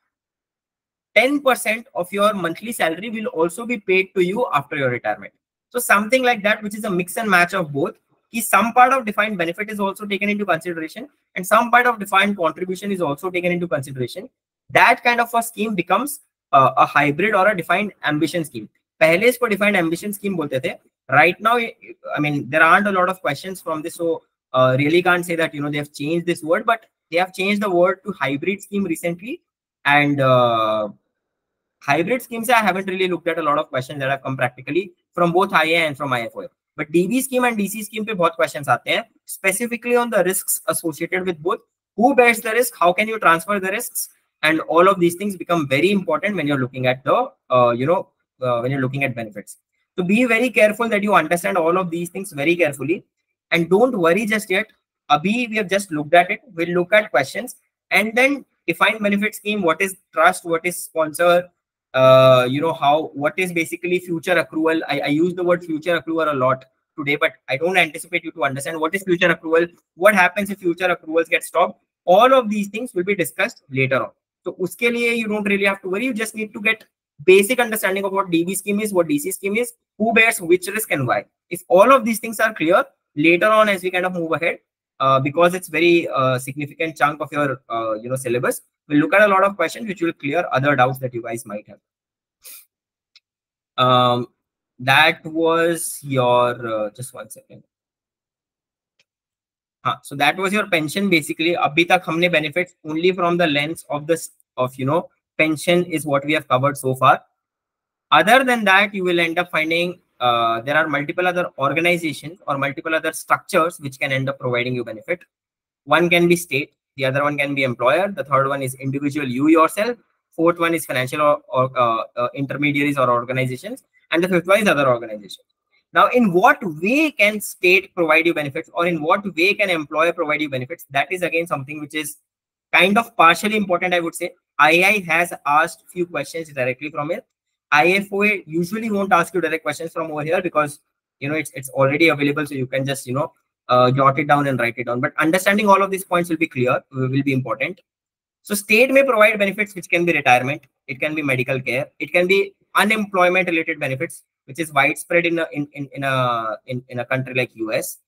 10% of your monthly salary will also be paid to you after your retirement. So something like that, which is a mix and match of both. Some part of defined benefit is also taken into consideration and some part of defined contribution is also taken into consideration. That kind of a scheme becomes uh, a hybrid or a defined ambition scheme. पहले इसको defined ambition scheme बोलते थे. Right now, I mean, there aren't a lot of questions from this, so uh, really can't say that you know they have changed this word, but they have changed the word to hybrid scheme recently. And uh, hybrid schemes i haven't really looked at a lot of questions that have come practically from both IAI and from IFoA but db scheme and dc scheme both questions are there specifically on the risks associated with both. Who bears the risk? How can you transfer the risks? And all of these things become very important when you're looking at the uh, you know uh, when you're looking at benefits. So be very careful that you understand all of these things very carefully. And don't worry just yet abhi we have just looked at it. We'll look at questions. And then define benefit scheme what is trust? What is sponsor? Uh, you know how what is basically future accrual? I, I use the word future accrual a lot today but i don't anticipate you to understand what is future accrual what happens if future accruals get stopped. All of these things will be discussed later on. So uske liye you don't really have to worry. You just need to get basic understanding of what DB scheme is, what DC scheme is, who bears which risk and why. If all of these things are clear, later on as we kind of move ahead, uh, because it's very uh, significant chunk of your uh, you know syllabus we'll look at a lot of questions which will clear other doubts that you guys might have. Um, that was your uh, just one second. Huh, so that was your pension basically. abhi tak benefits only from the lens of this of you know pension is what we have covered so far. Other than that you will end up finding uh, there are multiple other organizations or multiple other structures which can end up providing you benefit one can be state the other one can be employer the third one is individual you yourself fourth one is financial or, or uh, uh, intermediaries or organizations and the fifth one is other organizations now, in what way can state provide you benefits or in what way can employer provide you benefits? That is again something which is kind of partially important, I would say. IAI has asked few questions directly from it. IFOA usually won't ask you direct questions from over here because you know it's it's already available, so you can just you know uh, jot it down and write it down. But understanding all of these points will be clear, will be important. So state may provide benefits which can be retirement, it can be medical care, it can be unemployment related benefits, which is widespread in a in, in, in a in, in a country like US.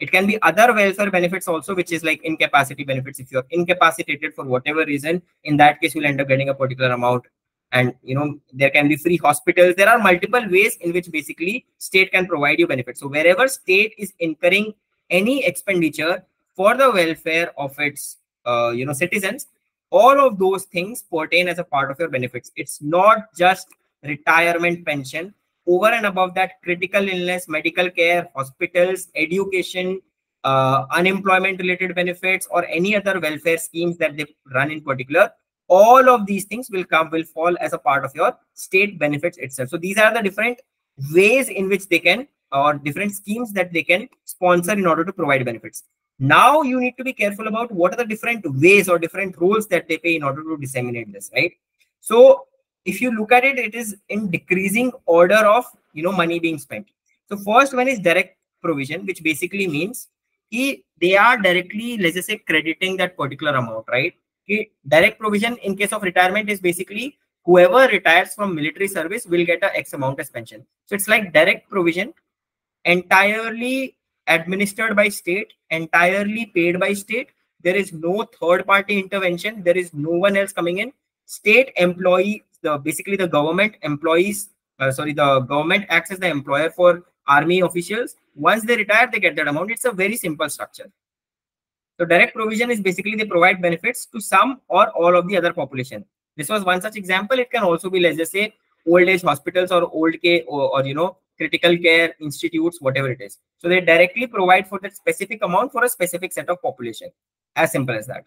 It can be other welfare benefits also, which is like incapacity benefits. If you're incapacitated for whatever reason, in that case, you'll end up getting a particular amount. And you know, there can be free hospitals. There are multiple ways in which basically state can provide you benefits. So wherever state is incurring any expenditure for the welfare of its uh, you know citizens, all of those things pertain as a part of your benefits. It's not just retirement pension over and above that critical illness medical care hospitals education uh, unemployment related benefits or any other welfare schemes that they run in particular all of these things will come will fall as a part of your state benefits itself so these are the different ways in which they can or different schemes that they can sponsor in order to provide benefits now you need to be careful about what are the different ways or different roles that they pay in order to disseminate this right so if you look at it, it is in decreasing order of you know money being spent. So first one is direct provision, which basically means he, they are directly, let's just say, crediting that particular amount, right? Direct provision in case of retirement is basically whoever retires from military service will get a X amount as pension. So it's like direct provision, entirely administered by state, entirely paid by state. There is no third party intervention. There is no one else coming in. State employee the basically the government employees uh, sorry the government acts as the employer for army officials once they retire they get that amount it's a very simple structure so direct provision is basically they provide benefits to some or all of the other population. This was one such example. It can also be let's just say old age hospitals or old care or, or you know critical care institutes whatever it is. So they directly provide for that specific amount for a specific set of population. As simple as that.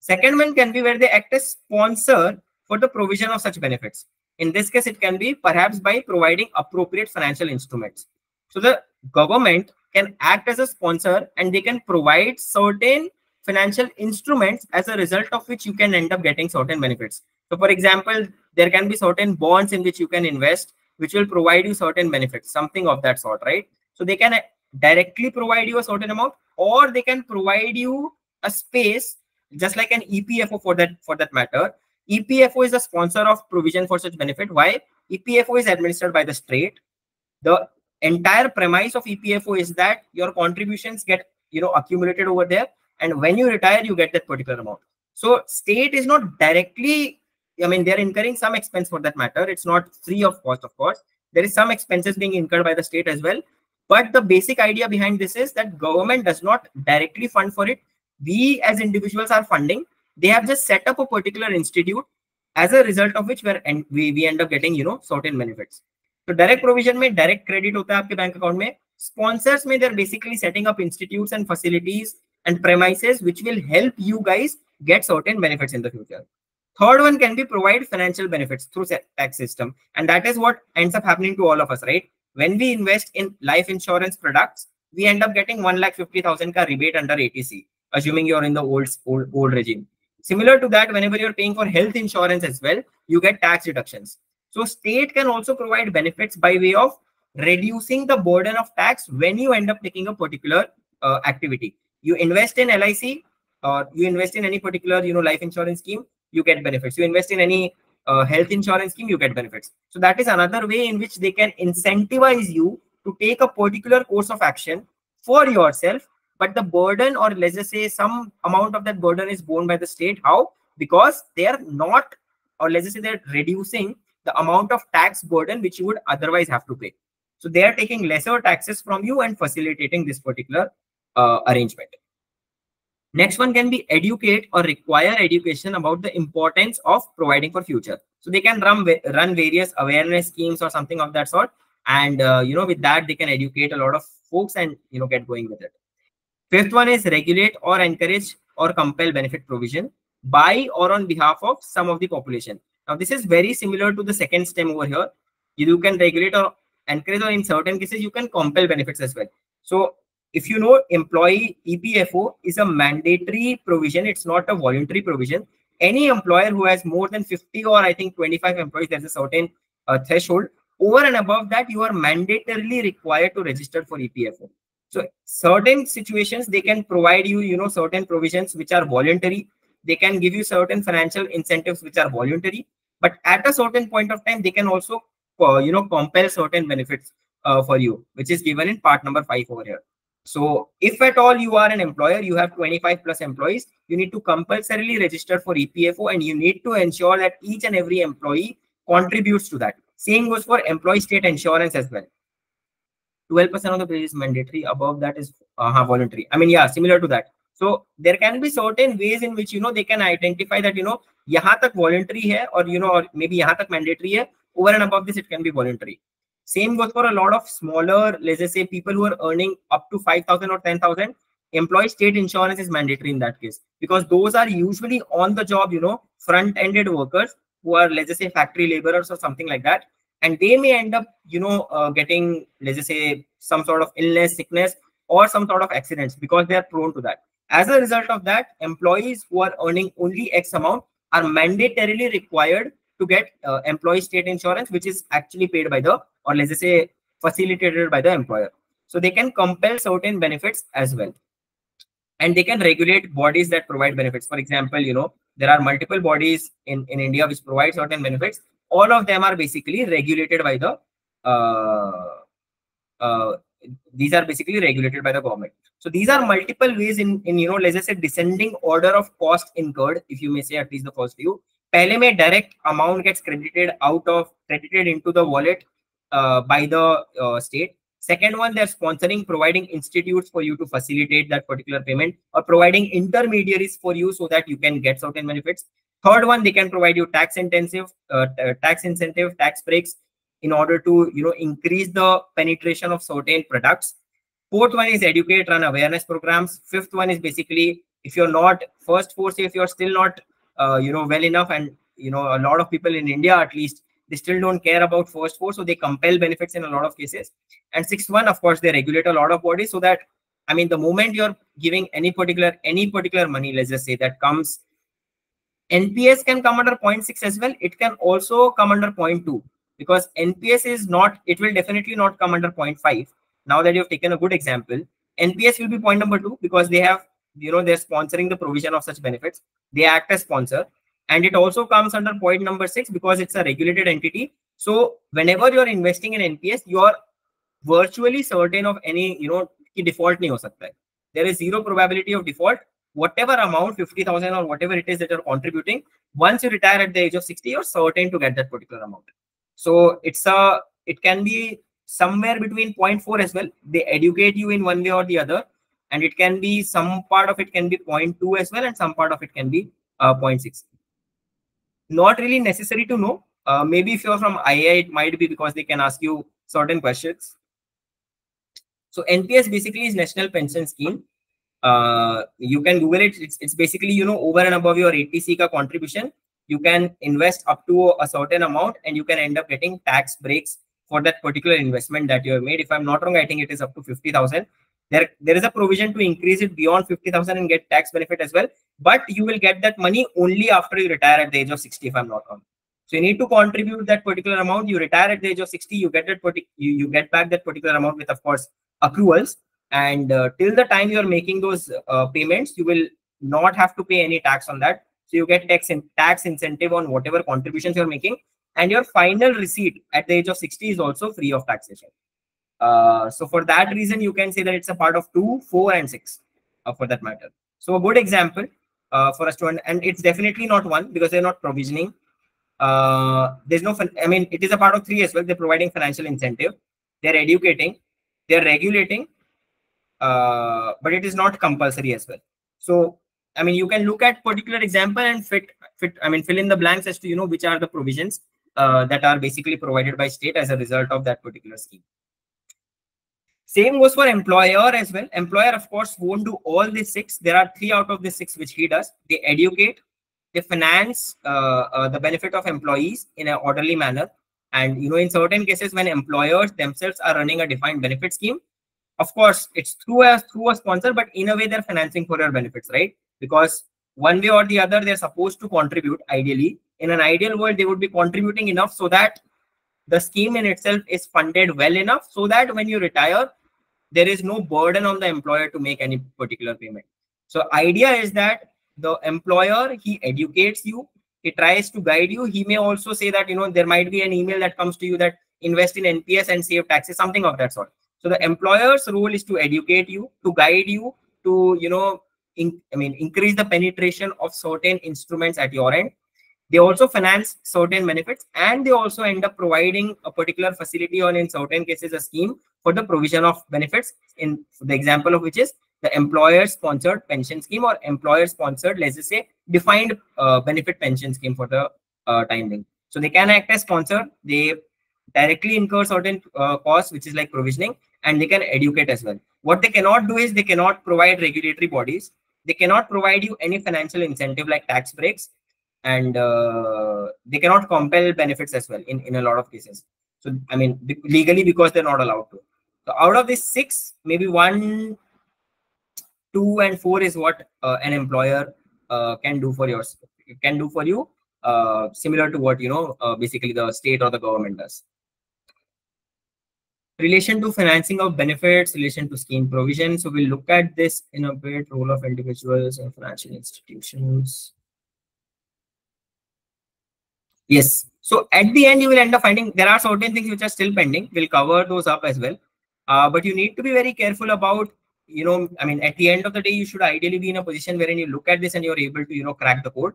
Second one can be where they act as sponsor for the provision of such benefits. In this case, it can be perhaps by providing appropriate financial instruments. So the government can act as a sponsor and they can provide certain financial instruments as a result of which you can end up getting certain benefits. So for example, there can be certain bonds in which you can invest, which will provide you certain benefits, something of that sort, right? So they can directly provide you a certain amount or they can provide you a space just like an EPFO for that for that matter EPFO is the sponsor of provision for such benefit. Why? EPFO is administered by the state. The entire premise of EPFO is that your contributions get you know accumulated over there, and when you retire, you get that particular amount. So state is not directly. I mean, they're incurring some expense for that matter. It's not free of cost, of course. There is some expenses being incurred by the state as well. But the basic idea behind this is that government does not directly fund for it. We as individuals are funding they have just set up a particular institute as a result of which we're and we, we end up getting you know certain benefits direct provision mein direct credit hota hai aapke bank account mein sponsors mein they're basically setting up institutes and facilities and premises which will help you guys get certain benefits in the future. Third one can be provide financial benefits through tax system and that is what ends up happening to all of us right? When we invest in life insurance products we end up getting 1 lakh 50000 ka rebate under 80C assuming you're in the old old, old regime. Similar to that, whenever you're paying for health insurance as well, you get tax deductions. So state can also provide benefits by way of reducing the burden of tax when you end up taking a particular uh, activity. You invest in LIC or you invest in any particular you know life insurance scheme, you get benefits. You invest in any uh, health insurance scheme, you get benefits. So that is another way in which they can incentivize you to take a particular course of action for yourself but the burden or let's just say some amount of that burden is borne by the state how because they are not or let's just say they're reducing the amount of tax burden which you would otherwise have to pay. So they are taking lesser taxes from you and facilitating this particular uh, arrangement. Next one can be educate or require education about the importance of providing for future. So they can run run various awareness schemes or something of that sort. And uh, you know with that they can educate a lot of folks and you know get going with it. Fifth one is regulate or encourage or compel benefit provision by or on behalf of some of the population. Now, this is very similar to the second stem over here. You can regulate or encourage or in certain cases, you can compel benefits as well. So if you know employee EPFO is a mandatory provision, it's not a voluntary provision. Any employer who has more than 50 or I think 25 employees, there's a certain uh, threshold. Over and above that, you are mandatorily required to register for EPFO. So certain situations, they can provide you, you know, certain provisions which are voluntary. They can give you certain financial incentives which are voluntary. But at a certain point of time, they can also, uh, you know, compel certain benefits uh, for you, which is given in part number five over here. So if at all you are an employer, you have 25 plus employees, you need to compulsorily register for EPFO and you need to ensure that each and every employee contributes to that. Same goes for employee state insurance as well. 12% of the pay is mandatory. Above that is uh, voluntary. I mean, yeah, similar to that. So there can be certain ways in which, you know, they can identify that, you know, yahan tak voluntary hai or, you know, or maybe yahan tak mandatory hai. Over and above this, it can be voluntary. Same goes for a lot of smaller, let's just say people who are earning up to 5,000 or 10,000. Employee state insurance is mandatory in that case because those are usually on the job, you know, front ended workers who are, let's just say, factory laborers or something like that. And they may end up, you know, uh, getting, let's just say, some sort of illness, sickness, or some sort of accidents because they are prone to that. As a result of that, employees who are earning only X amount are mandatorily required to get uh, employee state insurance, which is actually paid by the, or let's say facilitated by the employer. So they can compel certain benefits as well. And they can regulate bodies that provide benefits. For example, you know, there are multiple bodies in, in India which provide certain benefits. All of them are basically regulated by the, uh, uh, these are basically regulated by the government. So these are multiple ways in, in, you know, let's just say descending order of cost incurred, if you may say at least the first few, पहले में direct amount gets credited out of credited into the wallet uh, by the uh, state second one they're sponsoring providing institutes for you to facilitate that particular payment or providing intermediaries for you so that you can get certain benefits third one they can provide you tax intensive uh, tax incentive tax breaks in order to you know increase the penetration of certain products. Fourth one is educate run awareness programs. Fifth one is basically if you're not first say if you're still not uh, you know well enough and you know a lot of people in india at least they still don't care about first four so they compel benefits in a lot of cases. And sixth one of course they regulate a lot of bodies so that i mean the moment you're giving any particular any particular money let's just say that comes nps can come under 0.6 as well. It can also come under 0.2 because nps is not it will definitely not come under 0.5 now that you've taken a good example nps will be point number two because they have you know they're sponsoring the provision of such benefits. They act as sponsor. And it also comes under point number six because it's a regulated entity. So whenever you're investing in nps you're virtually certain of any you know default there is zero probability of default. Whatever amount 50000 or whatever it is that you're contributing once you retire at the age of 60 you're certain to get that particular amount so it's a it can be somewhere between 0.4 as well. They educate you in one way or the other and it can be some part of it can be 0.2 as well and some part of it can be uh, 0.6 not really necessary to know. Uh, maybe if you're from IAI it might be because they can ask you certain questions. So nps basically is national pension scheme. Uh, you can google it. It's, it's basically you know over and above your 80c ka contribution you can invest up to a certain amount and you can end up getting tax breaks for that particular investment that you have made. If i'm not wrong i think it is up to 50000 there there is a provision to increase it beyond 50000 and get tax benefit as well but you will get that money only after you retire at the age of 60 if i'm not wrong. So you need to contribute that particular amount. You retire at the age of 60 you get that you, you get back that particular amount with of course accruals. And uh, till the time you are making those uh, payments you will not have to pay any tax on that so you get tax in, tax incentive on whatever contributions you're making and your final receipt at the age of 60 is also free of taxation uh, so for that reason, you can say that it's a part of two, four, and six uh, for that matter. So a good example uh, for us to, and it's definitely not one because they're not provisioning. Uh, there's no, I mean, it is a part of three as well. They're providing financial incentive. They're educating. They're regulating. Uh, but it is not compulsory as well. So, I mean, you can look at particular example and fit, fit. I mean, fill in the blanks as to you know which are the provisions uh, that are basically provided by state as a result of that particular scheme. Same goes for employer as well. Employer, of course, won't do all the six. There are three out of the six which he does. They educate, they finance uh, uh, the benefit of employees in an orderly manner. And you know, in certain cases, when employers themselves are running a defined benefit scheme, of course, it's through a through a sponsor, but in a way they're financing for your benefits, right? Because one way or the other, they're supposed to contribute. Ideally, in an ideal world, they would be contributing enough so that the scheme in itself is funded well enough so that when you retire, there is no burden on the employer to make any particular payment. So idea is that the employer, he educates you, he tries to guide you. He may also say that, you know, there might be an email that comes to you that invest in NPS and save taxes, something of that sort. So the employer's role is to educate you, to guide you, to, you know, in, I mean, increase the penetration of certain instruments at your end. They also finance certain benefits and they also end up providing a particular facility or in certain cases a scheme for the provision of benefits. In the example of which is the employer sponsored pension scheme or employer sponsored let's just say defined uh, benefit pension scheme for the uh, time being. So they can act as sponsor they directly incur certain uh, costs which is like provisioning and they can educate as well. What they cannot do is they cannot provide regulatory bodies they cannot provide you any financial incentive like tax breaks and uh, they cannot compel benefits as well in, in a lot of cases. So, I mean, legally because they're not allowed to. So, out of these six, maybe one, two, and four is what uh, an employer uh, can do for yours. Can do for you, uh, similar to what you know, uh, basically the state or the government does. Relation to financing of benefits, relation to scheme provision. So we'll look at this in a bit. Role of individuals and financial institutions. Yes. So at the end, you will end up finding there are certain things which are still pending. We'll cover those up as well. Uh, but you need to be very careful about, you know, I mean, at the end of the day, you should ideally be in a position wherein you look at this and you're able to, you know, crack the code.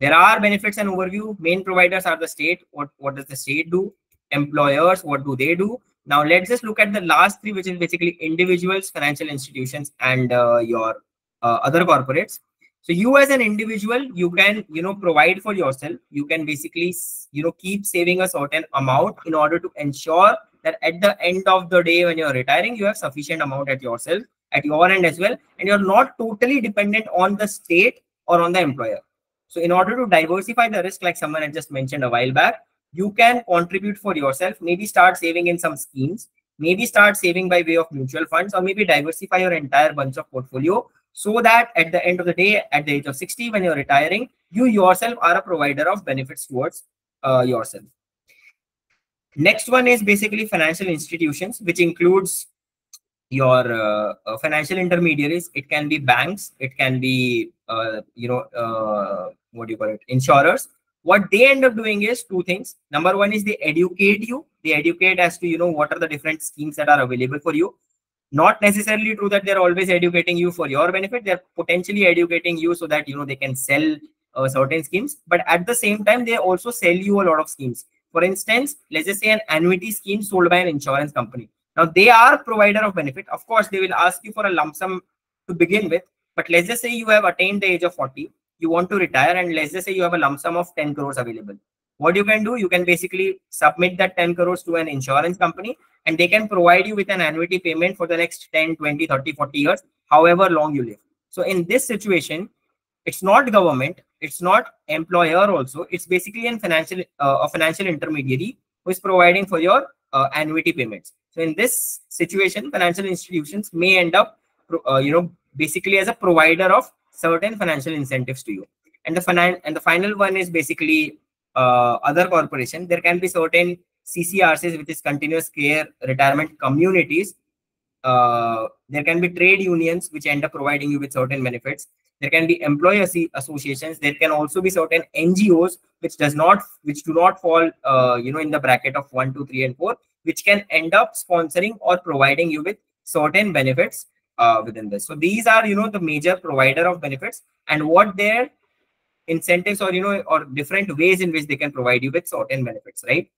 There are benefits and overview. Main providers are the state. What, what does the state do? Employers, what do they do? Now let's just look at the last three, which is basically individuals, financial institutions, and uh, your uh, other corporates. So you as an individual you can you know provide for yourself. You can basically you know keep saving a certain amount in order to ensure that at the end of the day when you're retiring you have sufficient amount at yourself at your end as well and you're not totally dependent on the state or on the employer. So in order to diversify the risk like someone had just mentioned a while back you can contribute for yourself maybe start saving in some schemes maybe start saving by way of mutual funds or maybe diversify your entire bunch of portfolio so that at the end of the day, at the age of 60, when you're retiring, you yourself are a provider of benefits towards uh, yourself. Next one is basically financial institutions, which includes your uh, uh, financial intermediaries. It can be banks. It can be, uh, you know, uh, what do you call it? Insurers. What they end up doing is two things. Number one is they educate you. They educate as to, you know, what are the different schemes that are available for you. Not necessarily true that they're always educating you for your benefit. They're potentially educating you so that you know they can sell uh, certain schemes. But at the same time they also sell you a lot of schemes. For instance let's just say an annuity scheme sold by an insurance company. Now they are provider of benefit. Of course they will ask you for a lump sum to begin with. But let's just say you have attained the age of 40 you want to retire and let's just say you have a lump sum of 10 crores available. What you can do you can basically submit that 10 crores to an insurance company and they can provide you with an annuity payment for the next 10 20 30 40 years however long you live. So in this situation it's not government it's not employer also it's basically an financial uh, a financial intermediary who is providing for your uh, annuity payments. So in this situation financial institutions may end up uh, you know basically as a provider of certain financial incentives to you and the final and the final one is basically uh, other corporation, there can be certain CCRCs, which is continuous care retirement communities. Uh, there can be trade unions, which end up providing you with certain benefits. There can be employee associations. There can also be certain NGOs, which does not, which do not fall, uh, you know, in the bracket of one, two, three, and four, which can end up sponsoring or providing you with certain benefits uh, within this. So these are, you know, the major provider of benefits and what their incentives or you know or different ways in which they can provide you with certain benefits right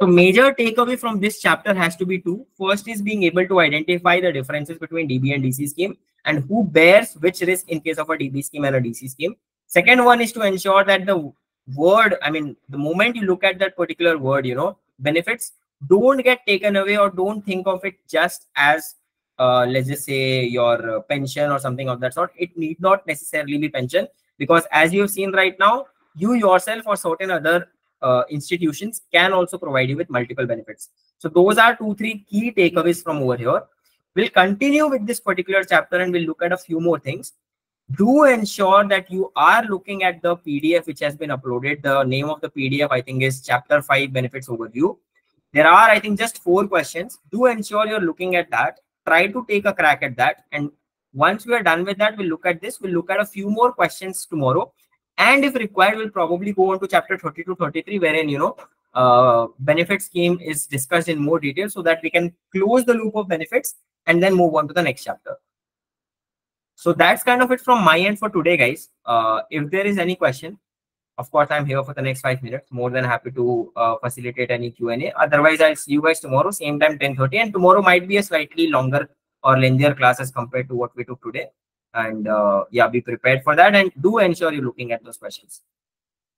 so major takeaway from this chapter has to be two. First is being able to identify the differences between db and dc scheme and who bears which risk in case of a db scheme and a dc scheme second one is to ensure that the word i mean the moment you look at that particular word you know benefits don't get taken away or don't think of it just as uh, let's just say your uh, pension or something of that sort it need not necessarily be pension because as you've seen right now you yourself or certain other uh, institutions can also provide you with multiple benefits so those are two three key takeaways from over here we'll continue with this particular chapter and we'll look at a few more things do ensure that you are looking at the PDF which has been uploaded. The name of the PDF, I think, is Chapter 5 Benefits Overview. There are, I think, just four questions. Do ensure you're looking at that. Try to take a crack at that. And once we are done with that, we'll look at this. We'll look at a few more questions tomorrow. And if required, we'll probably go on to chapter 32, 33, wherein, you know, uh, benefit scheme is discussed in more detail so that we can close the loop of benefits and then move on to the next chapter. So that's kind of it from my end for today, guys. Uh, if there is any question, of course, I'm here for the next five minutes. More than happy to uh, facilitate any Q&A. Otherwise, I'll see you guys tomorrow, same time, 10.30. And tomorrow might be a slightly longer or lengthier class as compared to what we took today. And uh, yeah, be prepared for that. And do ensure you're looking at those questions.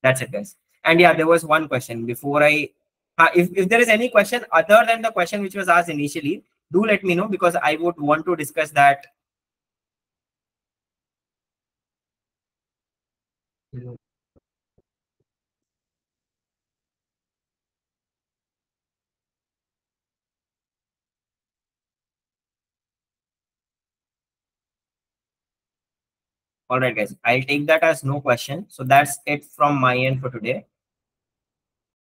That's it, guys. And yeah, there was one question before I, uh, if, if there is any question other than the question which was asked initially, do let me know because I would want to discuss that All right, guys. I'll take that as no question. So that's it from my end for today.